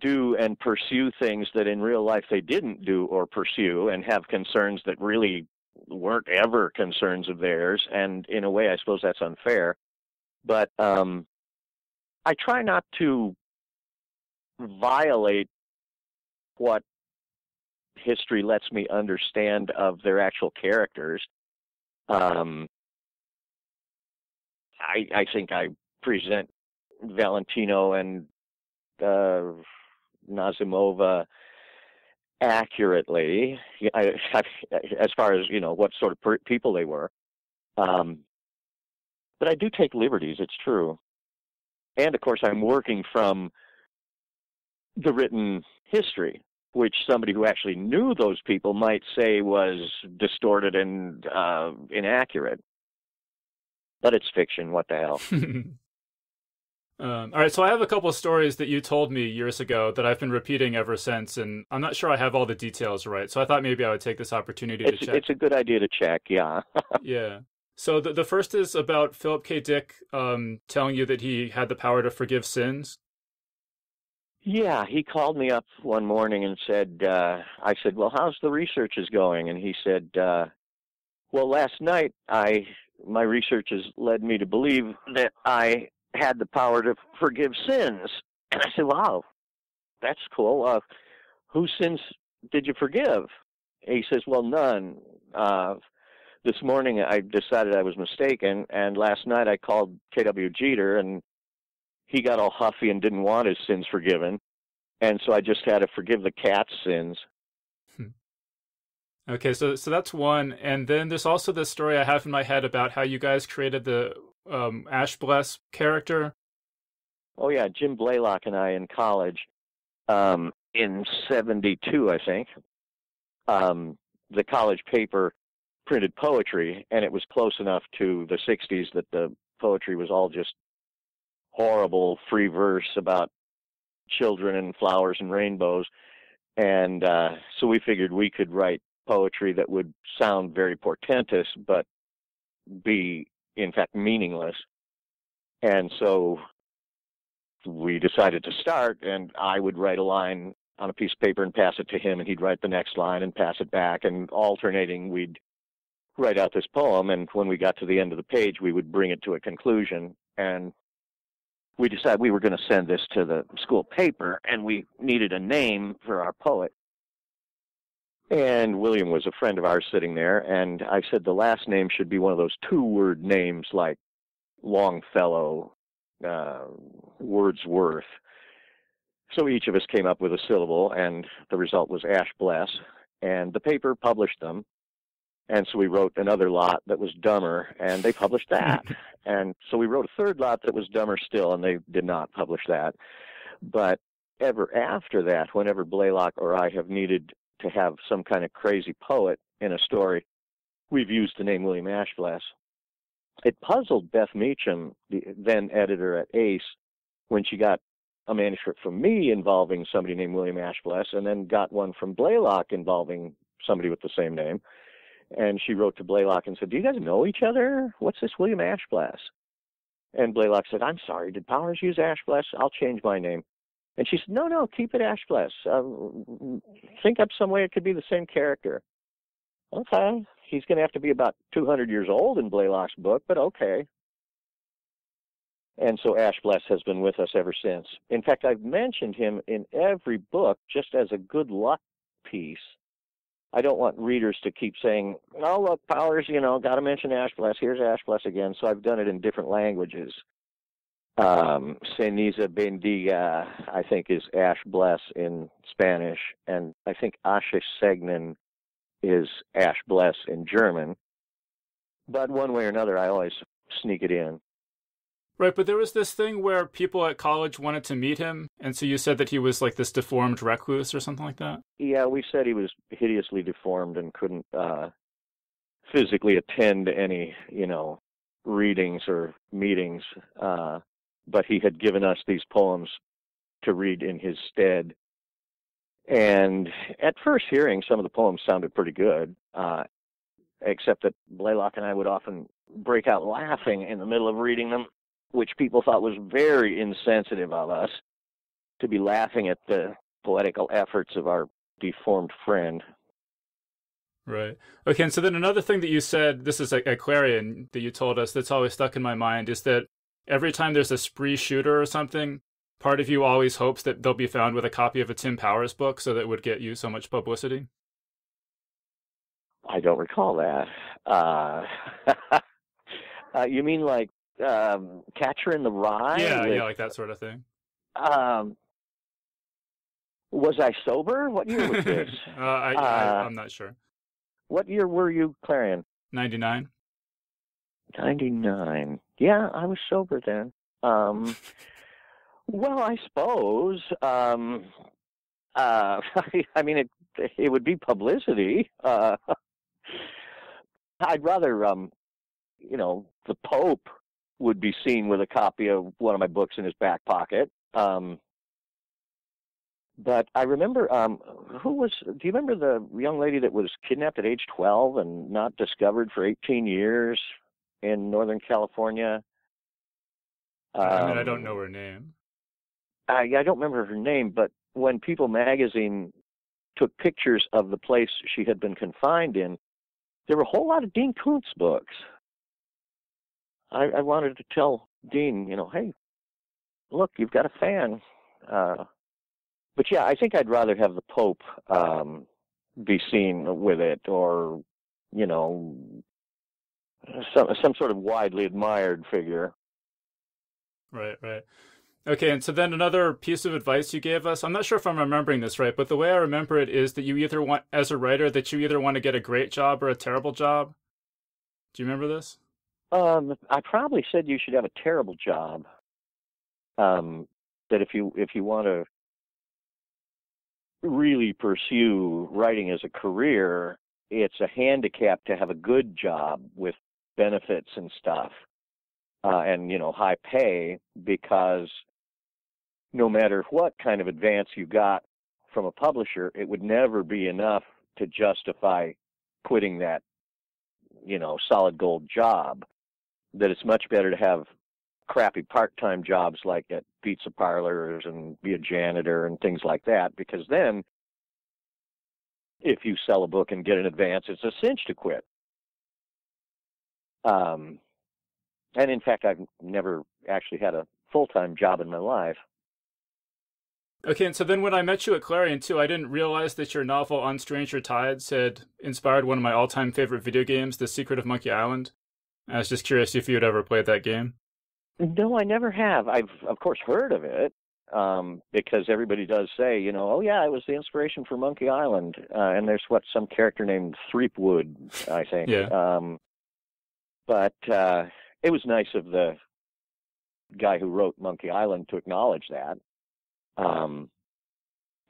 Speaker 3: do and pursue things that in real life they didn't do or pursue and have concerns that really weren't ever concerns of theirs and in a way I suppose that's unfair. But um I try not to violate what history lets me understand of their actual characters. Um I I think I present Valentino and uh, Nazimova accurately, I, I, as far as you know what sort of per- people they were. Um, but I do take liberties. It's true, and of course, I'm working from the written history, which somebody who actually knew those people might say was distorted and uh, inaccurate. But it's fiction. What the hell?
Speaker 2: Um, all right, so I have a couple of stories that you told me years ago that I've been repeating ever since, and I'm not sure I have all the details right. So I thought maybe I would take this opportunity
Speaker 3: it's,
Speaker 2: to check.
Speaker 3: It's a good idea to check, yeah.
Speaker 2: yeah. So the the first is about Philip K. Dick um, telling you that he had the power to forgive sins.
Speaker 3: Yeah, he called me up one morning and said, uh, I said, well, how's the research is going? And he said, uh, well, last night I my research has led me to believe that I had the power to forgive sins. And I said, wow, that's cool. Uh, whose sins did you forgive? And he says, well, none. Uh, this morning I decided I was mistaken, and last night I called K.W. Jeter, and he got all huffy and didn't want his sins forgiven. And so I just had to forgive the cat's sins.
Speaker 2: Hmm. Okay, so so that's one, and then there's also this story I have in my head about how you guys created the um, Ashbless character?
Speaker 3: Oh yeah, Jim Blaylock and I in college, um, in '72, I think. Um, the college paper printed poetry, and it was close enough to the '60s that the poetry was all just horrible free verse about children and flowers and rainbows, and uh, so we figured we could write poetry that would sound very portentous, but be in fact meaningless. And so we decided to start, and I would write a line on a piece of paper and pass it to him, and he'd write the next line and pass it back, and alternating, we'd write out this poem. And when we got to the end of the page, we would bring it to a conclusion. And we decided we were going to send this to the school paper, and we needed a name for our poet. And William was a friend of ours sitting there, and I said the last name should be one of those two word names like Longfellow, uh, Wordsworth. So each of us came up with a syllable, and the result was Ashbless. And the paper published them. And so we wrote another lot that was dumber, and they published that. and so we wrote a third lot that was dumber still, and they did not publish that. But ever after that, whenever Blaylock or I have needed to have some kind of crazy poet in a story, we've used the name William Ashbless. It puzzled Beth Meacham, the then editor at Ace, when she got a manuscript from me involving somebody named William Ashbless, and then got one from Blaylock involving somebody with the same name. And she wrote to Blaylock and said, Do you guys know each other? What's this William Ashbless? And Blaylock said, I'm sorry, did Powers use Ashbless? I'll change my name. And she said, no, no, keep it Ashbless. Um, think up some way it could be the same character. Okay. He's going to have to be about 200 years old in Blaylock's book, but okay. And so Ashbless has been with us ever since. In fact, I've mentioned him in every book just as a good luck piece. I don't want readers to keep saying, oh, look, Powers, you know, got to mention Ashbless. Here's Ashbless again. So I've done it in different languages um, Ceniza Bendiga, I think, is Ash Bless in Spanish, and I think Asche Segnen is Ash Bless in German. But one way or another, I always sneak it in.
Speaker 2: Right, but there was this thing where people at college wanted to meet him, and so you said that he was like this deformed recluse or something like that?
Speaker 3: Yeah, we said he was hideously deformed and couldn't uh, physically attend any, you know, readings or meetings. Uh, but he had given us these poems to read in his stead. And at first hearing, some of the poems sounded pretty good, uh, except that Blaylock and I would often break out laughing in the middle of reading them, which people thought was very insensitive of us to be laughing at the poetical efforts of our deformed friend.
Speaker 2: Right. Okay. And so then another thing that you said, this is a Clarion that you told us that's always stuck in my mind is that every time there's a spree shooter or something, part of you always hopes that they'll be found with a copy of a Tim Powers book so that would get you so much publicity?
Speaker 3: I don't recall that. Uh, uh, you mean like um, Catcher in the Rye?
Speaker 2: Yeah, with, yeah, like that sort of thing.
Speaker 3: Um, Was I sober? What year was this?
Speaker 2: uh, I, I, I'm not sure.
Speaker 3: What year were you, Clarion?
Speaker 2: 99.
Speaker 3: 99. Yeah, I was sober then. Um, well, I suppose. Um, uh, I mean, it it would be publicity. Uh, I'd rather, um, you know, the Pope would be seen with a copy of one of my books in his back pocket. Um, but I remember, um, who was? Do you remember the young lady that was kidnapped at age 12 and not discovered for 18 years in Northern California?
Speaker 2: I mean, I don't um, know her name.
Speaker 3: I, I don't remember her name, but when People magazine took pictures of the place she had been confined in, there were a whole lot of Dean Koontz books. I, I wanted to tell Dean, you know, hey, look, you've got a fan. Uh, but yeah, I think I'd rather have the Pope um, be seen with it, or you know, some some sort of widely admired figure.
Speaker 2: Right, right. Okay, and so then another piece of advice you gave us, I'm not sure if I'm remembering this right, but the way I remember it is that you either want, as a writer, that you either want to get a great job or a terrible job. Do you remember this?
Speaker 3: Um, I probably said you should have a terrible job. Um, that if you if you want to really pursue writing as a career, it's a handicap to have a good job with benefits and stuff, uh, and you know high pay because no matter what kind of advance you got from a publisher, it would never be enough to justify quitting that, you know, solid gold job. That it's much better to have crappy part-time jobs like at pizza parlors and be a janitor and things like that because then if you sell a book and get an advance it's a cinch to quit um, and in fact i've never actually had a full-time job in my life
Speaker 2: Okay, and so then when I met you at Clarion too, I didn't realize that your novel On Stranger Tides had inspired one of my all-time favorite video games, The Secret of Monkey Island. I was just curious if you had ever played that game.
Speaker 3: No, I never have. I've of course heard of it um, because everybody does say, you know, oh yeah, it was the inspiration for Monkey Island. Uh, and there's what some character named Threepwood, I think.
Speaker 2: yeah.
Speaker 3: Um, but uh, it was nice of the guy who wrote Monkey Island to acknowledge that. Um,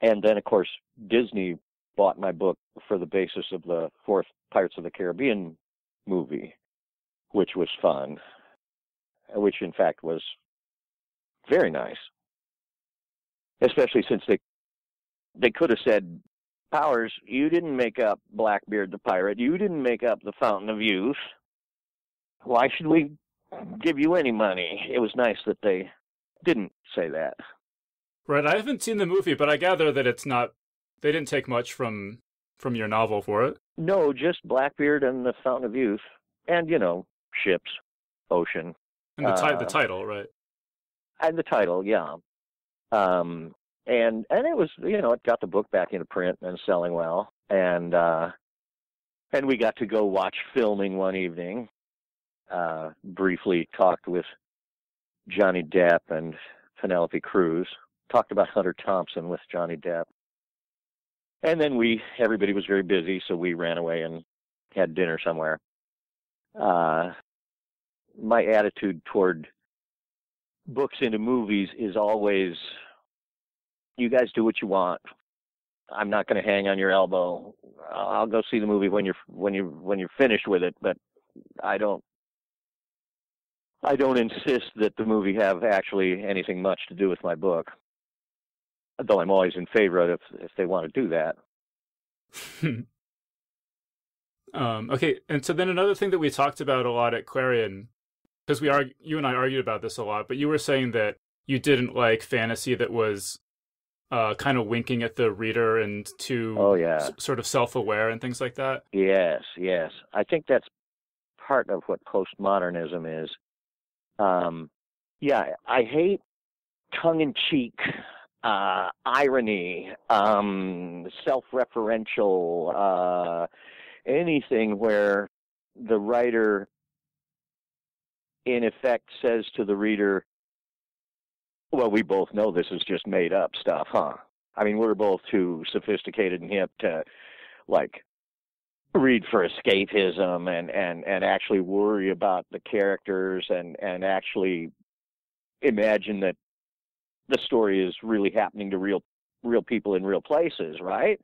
Speaker 3: and then, of course, Disney bought my book for the basis of the fourth Pirates of the Caribbean movie, which was fun which in fact was very nice. Especially since they they could have said, Powers, you didn't make up Blackbeard the pirate. You didn't make up the Fountain of Youth. Why should we give you any money? It was nice that they didn't say that.
Speaker 2: Right. I haven't seen the movie, but I gather that it's not. They didn't take much from from your novel for it.
Speaker 3: No, just Blackbeard and the Fountain of Youth, and you know, ships, ocean,
Speaker 2: and the, uh, the title, right?
Speaker 3: And the title, yeah. Um, and and it was, you know, it got the book back into print and selling well, and uh, and we got to go watch filming one evening. Uh, briefly talked with Johnny Depp and Penelope Cruz. Talked about Hunter Thompson with Johnny Depp. And then we, everybody was very busy, so we ran away and had dinner somewhere. Uh, my attitude toward books into movies is always you guys do what you want i'm not going to hang on your elbow i'll go see the movie when you're when you when you're finished with it but i don't i don't insist that the movie have actually anything much to do with my book though i'm always in favor of it if if they want to do that
Speaker 2: um, okay and so then another thing that we talked about a lot at clarion because we are you and I argued about this a lot, but you were saying that you didn't like fantasy that was uh, kind of winking at the reader and too
Speaker 3: oh yeah
Speaker 2: s- sort of self-aware and things like that.
Speaker 3: Yes, yes. I think that's part of what postmodernism is. Um, yeah, I hate tongue-in-cheek uh, irony, um, self-referential, uh, anything where the writer in effect says to the reader, well, we both know this is just made up stuff, huh? I mean, we're both too sophisticated and hip to like read for escapism and and and actually worry about the characters and and actually imagine that the story is really happening to real real people in real places, right?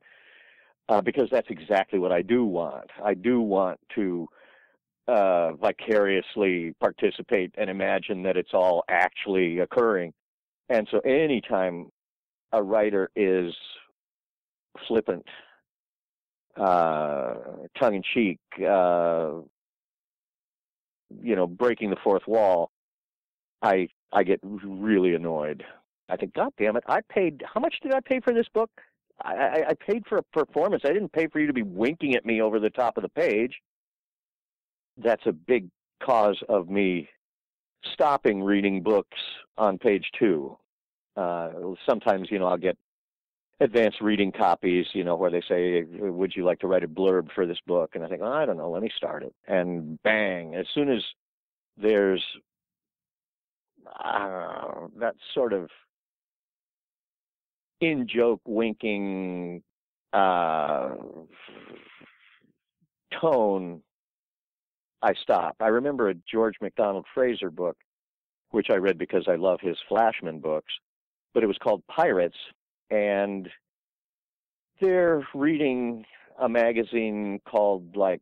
Speaker 3: Uh, because that's exactly what I do want. I do want to uh, vicariously participate and imagine that it's all actually occurring. And so, anytime a writer is flippant, uh, tongue in cheek, uh, you know, breaking the fourth wall, I I get really annoyed. I think, God damn it! I paid. How much did I pay for this book? I, I, paid for a performance. I didn't pay for you to be winking at me over the top of the page. That's a big cause of me stopping reading books on page two. Uh, sometimes, you know, I'll get advanced reading copies, you know, where they say, "Would you like to write a blurb for this book?" And I think, well, I don't know. Let me start it. And bang! As soon as there's uh, that sort of in joke winking uh, tone, I stop. I remember a George MacDonald Fraser book, which I read because I love his Flashman books, but it was called Pirates, and they're reading a magazine called like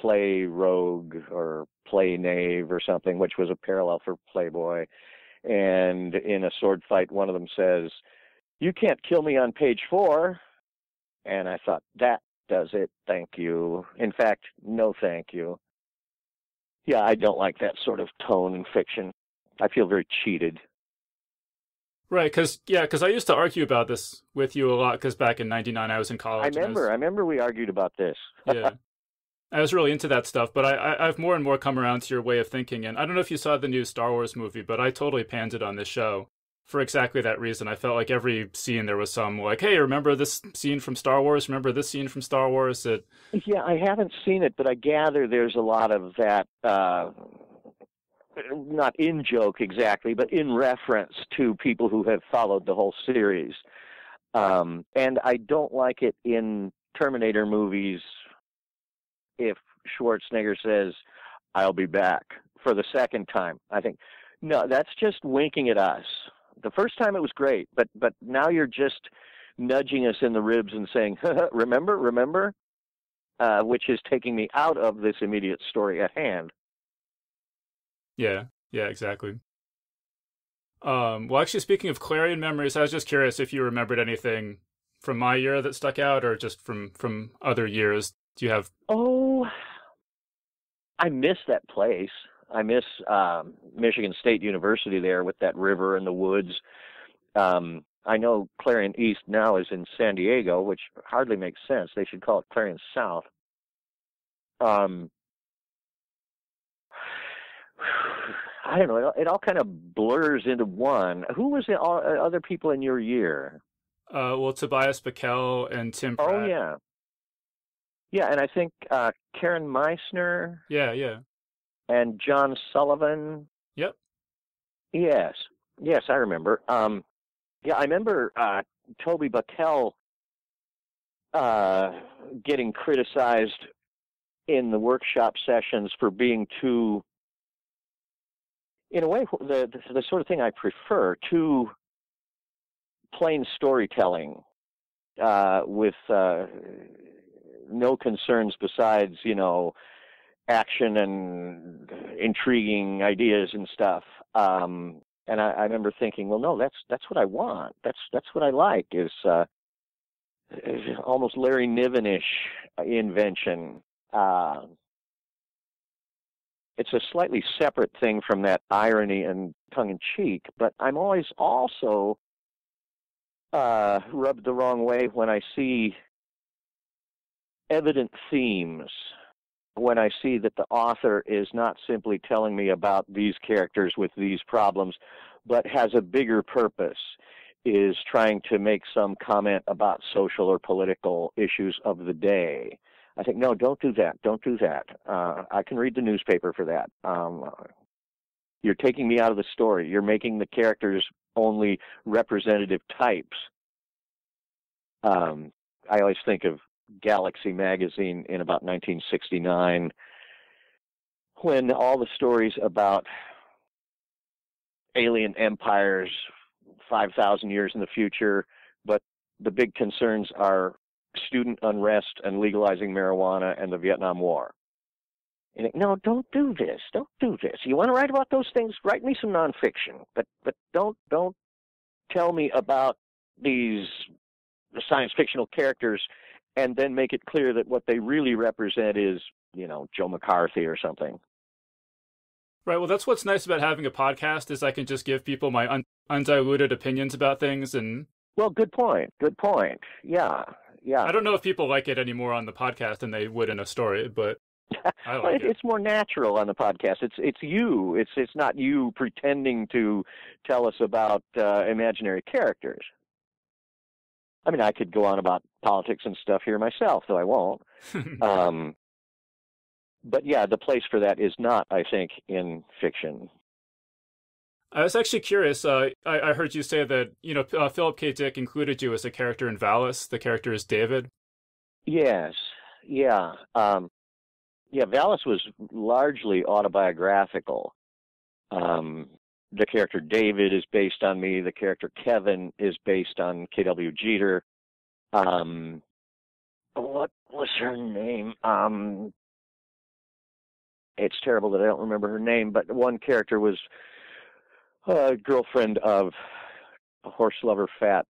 Speaker 3: Play Rogue or Play Knave or something, which was a parallel for Playboy. And in a sword fight, one of them says, you can't kill me on page four. And I thought, that does it. Thank you. In fact, no thank you. Yeah, I don't like that sort of tone in fiction. I feel very cheated.
Speaker 2: Right, because yeah, because I used to argue about this with you a lot. Because back in '99, I was in college.
Speaker 3: I remember. I, was, I, remember we argued about this.
Speaker 2: yeah, I was really into that stuff. But I, I, I've more and more come around to your way of thinking. And I don't know if you saw the new Star Wars movie, but I totally panned it on this show for exactly that reason. I felt like every scene there was some like, hey, remember this scene from Star Wars? Remember this scene from Star Wars? It...
Speaker 3: Yeah, I haven't seen it, but I gather there's a lot of that. Uh, not in joke exactly, but in reference to people who have followed the whole series. Um, and I don't like it in Terminator movies if Schwarzenegger says, I'll be back for the second time. I think, no, that's just winking at us the first time it was great, but but now you're just nudging us in the ribs and saying, "Remember, remember," uh, which is taking me out of this immediate story at hand.
Speaker 2: Yeah, yeah, exactly. Um, well, actually, speaking of Clarion memories, I was just curious if you remembered anything from my year that stuck out, or just from from other years. Do you have?
Speaker 3: Oh, I miss that place. I miss um, Michigan State University there with that river and the woods. Um, I know Clarion East now is in San Diego, which hardly makes sense. They should call it Clarion South. Um, I don't know. It, all kind of blurs into one. Who was the all, uh, other people in your year?
Speaker 2: Uh, well, Tobias Buckell and Tim.
Speaker 3: Oh, Pratt. Oh yeah, yeah, and I think uh, Karen Meisner.
Speaker 2: Yeah, yeah
Speaker 3: and John Sullivan.
Speaker 2: Yep.
Speaker 3: Yes. Yes, I remember. Um, yeah, I remember uh, Toby Buckell uh, getting criticized in the workshop sessions for being too, in a way, the, the, the sort of thing I prefer, to plain storytelling uh, with uh, no concerns besides, you know, action and intriguing ideas and stuff. Um, and I, I remember thinking, well, no, that's that's what I want. That's that's what I like is, uh, almost Larry Niven-ish invention. Uh, it's a slightly separate thing from that irony and tongue in cheek, but I'm always also uh, rubbed the wrong way when I see evident themes when I see that the author is not simply telling me about these characters with these problems, but has a bigger purpose, is trying to make some comment about social or political issues of the day. I think, no, don't do that. Don't do that. Uh, I can read the newspaper for that. Um, you're taking me out of the story. You're making the characters only representative types Um, I always think of Galaxy magazine in about 1969 when all the stories about alien empires 5,000 years in the future, but the big concerns are student unrest and legalizing marijuana and the Vietnam War. And it, no, don't do this. Don't do this. You want to write about those things? Write me some nonfiction, but but don't don't tell me about these science fictional characters and then make it clear that what they really represent is you know Joe McCarthy or something.
Speaker 2: Right. Well, that's what's nice about having a podcast is I can just give people my un- undiluted opinions about things and.
Speaker 3: Well, good point. Good point. Yeah. Yeah.
Speaker 2: I don't know if people like it anymore on the podcast than they would in a story, but I like
Speaker 3: it. It's more natural on the podcast. It's it's you. It's it's not you pretending to tell us about uh, imaginary characters. I mean, I could go on about politics and stuff here myself, though I won't. um, but yeah, the place for that is not, I think, in fiction.
Speaker 2: I was actually curious. Uh, I, I, heard you say that you know uh, Philip K. Dick included you as a character in Valis. The character is David.
Speaker 3: Yes. Yeah. Um, yeah. Valis was largely autobiographical. Um, the character David is based on me. The character Kevin is based on K.W. Jeter. Um, what was her name? Um, it's terrible that I don't remember her name, but one character was a girlfriend of a horse lover fat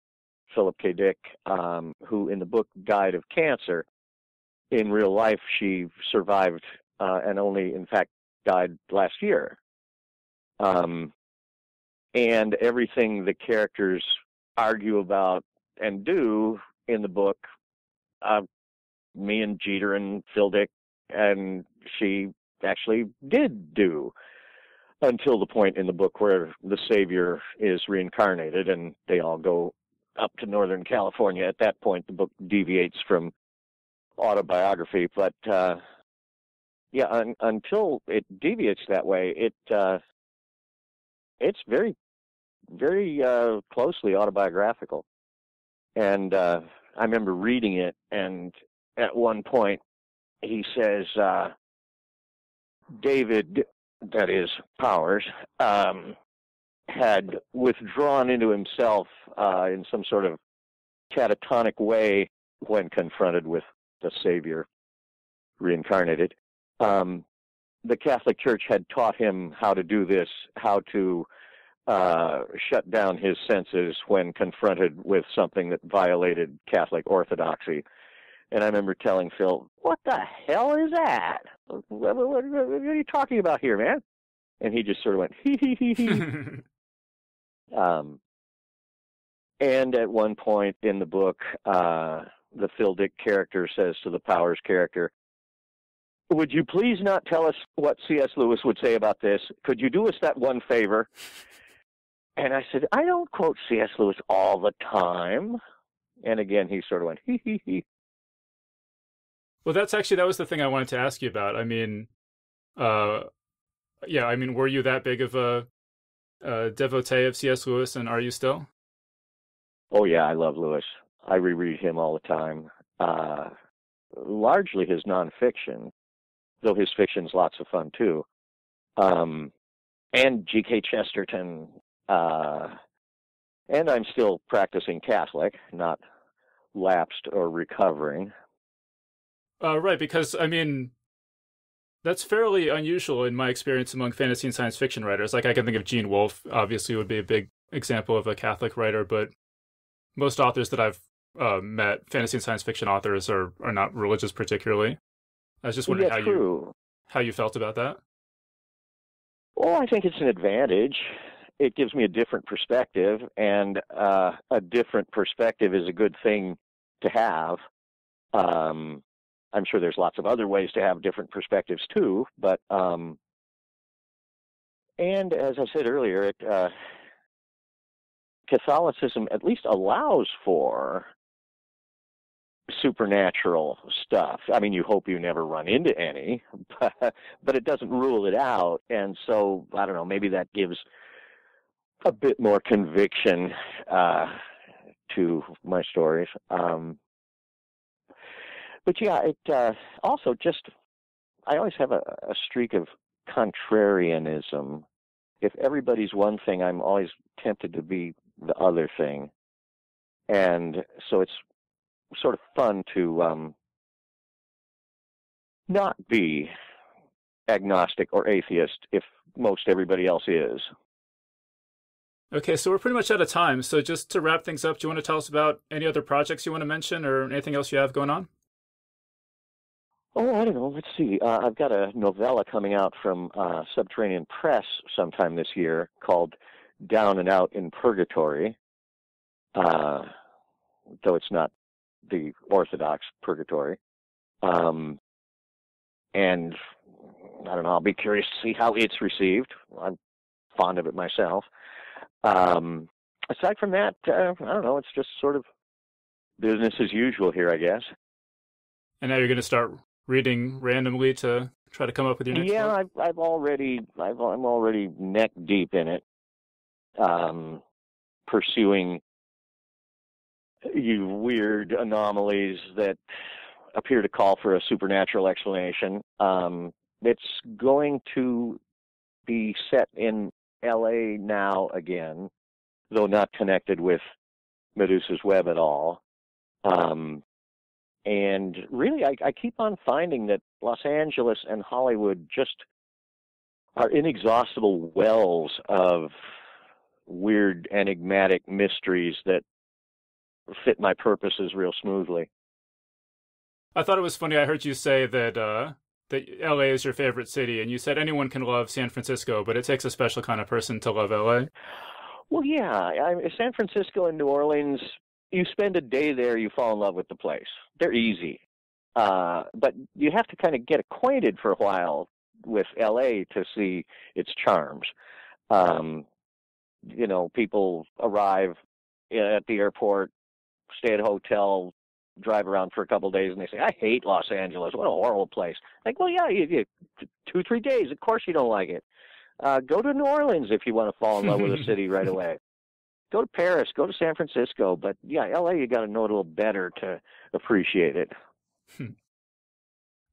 Speaker 3: Philip K. Dick, um, who in the book died of cancer. In real life, she survived uh, and only, in fact, died last year. Um, and everything the characters argue about and do in the book, uh, me and Jeter and Phil Dick and she actually did do until the point in the book where the Savior is reincarnated and they all go up to Northern California. At that point, the book deviates from autobiography, but uh, yeah, un- until it deviates that way, it uh, it's very, very uh, closely autobiographical. And uh, I remember reading it, and at one point, he says, uh, David, that is Powers, um, had withdrawn into himself uh, in some sort of catatonic way when confronted with the Savior reincarnated. Um, the Catholic Church had taught him how to do this, how to uh, shut down his senses when confronted with something that violated Catholic orthodoxy. And I remember telling Phil, "What the hell is that? What, what, what, what are you talking about here, man?" And he just sort of went, "Hee hee hee hee." um, and at one point in the book, uh, the Phil Dick character says to the Powers character, "Would you please not tell us what C.S. Lewis would say about this? Could you do us that one favor?" And I said, "I don't quote C.S. Lewis all the time." And again, he sort of went, "Hee hee hee."
Speaker 2: Well, that's actually that was the thing I wanted to ask you about. I mean, uh, yeah, I mean, were you that big of a, a devotee of C.S. Lewis, and are you still?
Speaker 3: Oh yeah, I love Lewis. I reread him all the time. Uh, largely his nonfiction, though his fiction's lots of fun too. Um, and G.K. Chesterton. Uh, and I'm still practicing Catholic, not lapsed or recovering.
Speaker 2: Uh, right, because I mean, that's fairly unusual in my experience among fantasy and science fiction writers. Like I can think of Gene Wolfe, obviously would be a big example of a Catholic writer, but most authors that I've uh, met, fantasy and science fiction authors, are are not religious particularly. I was just wondering
Speaker 3: yeah,
Speaker 2: how
Speaker 3: true.
Speaker 2: you how you felt about that.
Speaker 3: Well, I think it's an advantage. It gives me a different perspective, and uh, a different perspective is a good thing to have. Um, I'm sure there's lots of other ways to have different perspectives too, but um, and as I said earlier, it, uh, Catholicism at least allows for supernatural stuff. I mean, you hope you never run into any, but, but it doesn't rule it out. And so, I don't know, maybe that gives a bit more conviction uh, to my stories. Um, but yeah, it uh, also just I always have a, a streak of contrarianism. If everybody's one thing, I'm always tempted to be the other thing, and so it's sort of fun to um, not be agnostic or atheist if most everybody else is.
Speaker 2: Okay, so we're pretty much out of time. So just to wrap things up, do you want to tell us about any other projects you want to mention or anything else you have going on?
Speaker 3: Oh, I don't know. Let's see. Uh, I've got a novella coming out from uh, Subterranean Press sometime this year called Down and Out in Purgatory, uh, though it's not the Orthodox purgatory. Um, and I don't know. I'll be curious to see how it's received. I'm fond of it myself. Um, aside from that, uh, I don't know. It's just sort of business as usual here, I guess.
Speaker 2: And now you're going to start reading randomly to try to come up with your next
Speaker 3: yeah,
Speaker 2: book?
Speaker 3: I've I've already I've I'm already neck deep in it, um, pursuing you weird anomalies that appear to call for a supernatural explanation. Um, it's going to be set in L.A. now again, though not connected with Medusa's Web at all. Um, and really, I, I keep on finding that Los Angeles and Hollywood just are inexhaustible wells of weird, enigmatic mysteries that fit my purposes real smoothly.
Speaker 2: I thought it was funny. I heard you say that uh, that LA is your favorite city, and you said anyone can love San Francisco, but it takes a special kind of person to love LA.
Speaker 3: Well, yeah, I, San Francisco and New Orleans. You spend a day there, you fall in love with the place. They're easy, uh, but you have to kind of get acquainted for a while with LA to see its charms. Um, you know, people arrive at the airport, stay at a hotel, drive around for a couple of days, and they say, "I hate Los Angeles. What a horrible place." Like, well, yeah, you, you, two, three days. Of course, you don't like it. Uh, go to New Orleans if you want to fall in love with a city right away. Go to Paris. Go to San Francisco. But yeah, L.A. You got to know it a little better to appreciate it. Hmm.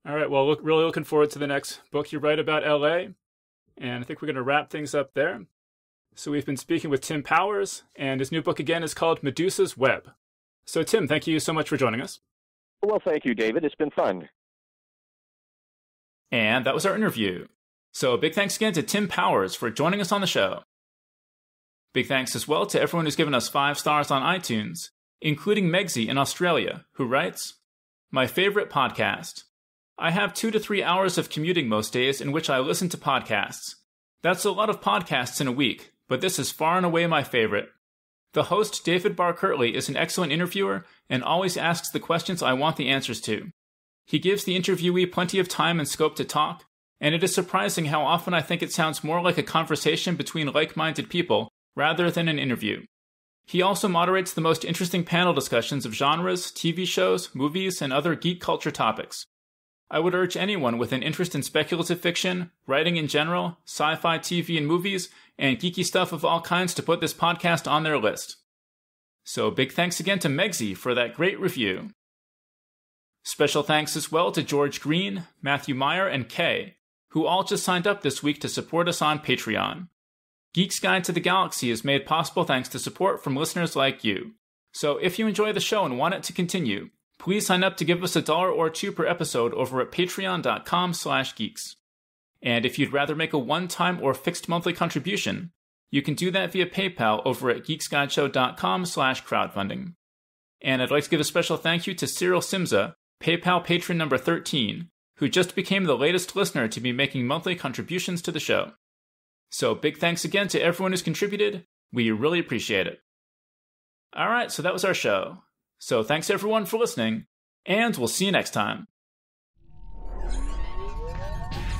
Speaker 2: All right. Well, look, really looking forward to the next book you write about L.A. And I think we're going to wrap things up there. So we've been speaking with Tim Powers, and his new book again is called Medusa's Web. So, Tim, thank you so much for joining us.
Speaker 3: Well, thank you, David. It's been fun.
Speaker 2: And that was our interview. So, big thanks again to Tim Powers for joining us on the show. Big thanks as well to everyone who's given us five stars on iTunes, including Megsy in Australia, who writes My favorite podcast. I have two to three hours of commuting most days in which I listen to podcasts. That's a lot of podcasts in a week, but this is far and away my favorite. The host, David Barr Kirtley, is an excellent interviewer and always asks the questions I want the answers to. He gives the interviewee plenty of time and scope to talk, and it is surprising how often I think it sounds more like a conversation between like minded people rather than an interview. He also moderates the most interesting panel discussions of genres, TV shows, movies, and other geek culture topics. I would urge anyone with an interest in speculative fiction, writing in general, sci fi TV and movies, and geeky stuff of all kinds to put this podcast on their list. So, big thanks again to Megsy for that great review. Special thanks as well to George Green, Matthew Meyer, and Kay, who all just signed up this week to support us on Patreon. Geek's Guide to the Galaxy is made possible thanks to support from listeners like you. So, if you enjoy the show and want it to continue, please sign up to give us a dollar or two per episode over at patreon.com slash geeks. And if you'd rather make a one-time or fixed monthly contribution, you can do that via PayPal over at geeksguideshow.com slash crowdfunding. And I'd like to give a special thank you to Cyril Simza, PayPal patron number 13, who just became the latest listener to be making monthly contributions to the show. So big thanks again to everyone who's contributed. We really appreciate it. Alright, so that was our show. So thanks everyone for listening, and we'll see you next time.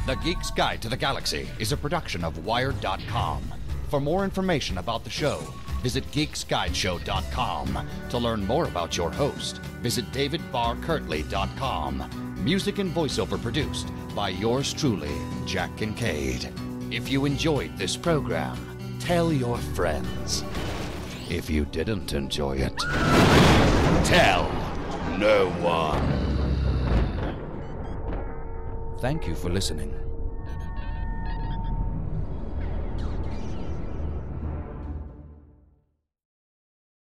Speaker 1: The Geek's Guide to the Galaxy is a production of Wired.com. For more information about the show, visit geeksguideshow.com. To learn more about your host, visit davidbarrkirtley.com. Music and voiceover produced by yours truly, Jack Kincaid. If you enjoyed this program, tell your friends. if you didn't enjoy it, tell no one. Thank you for listening.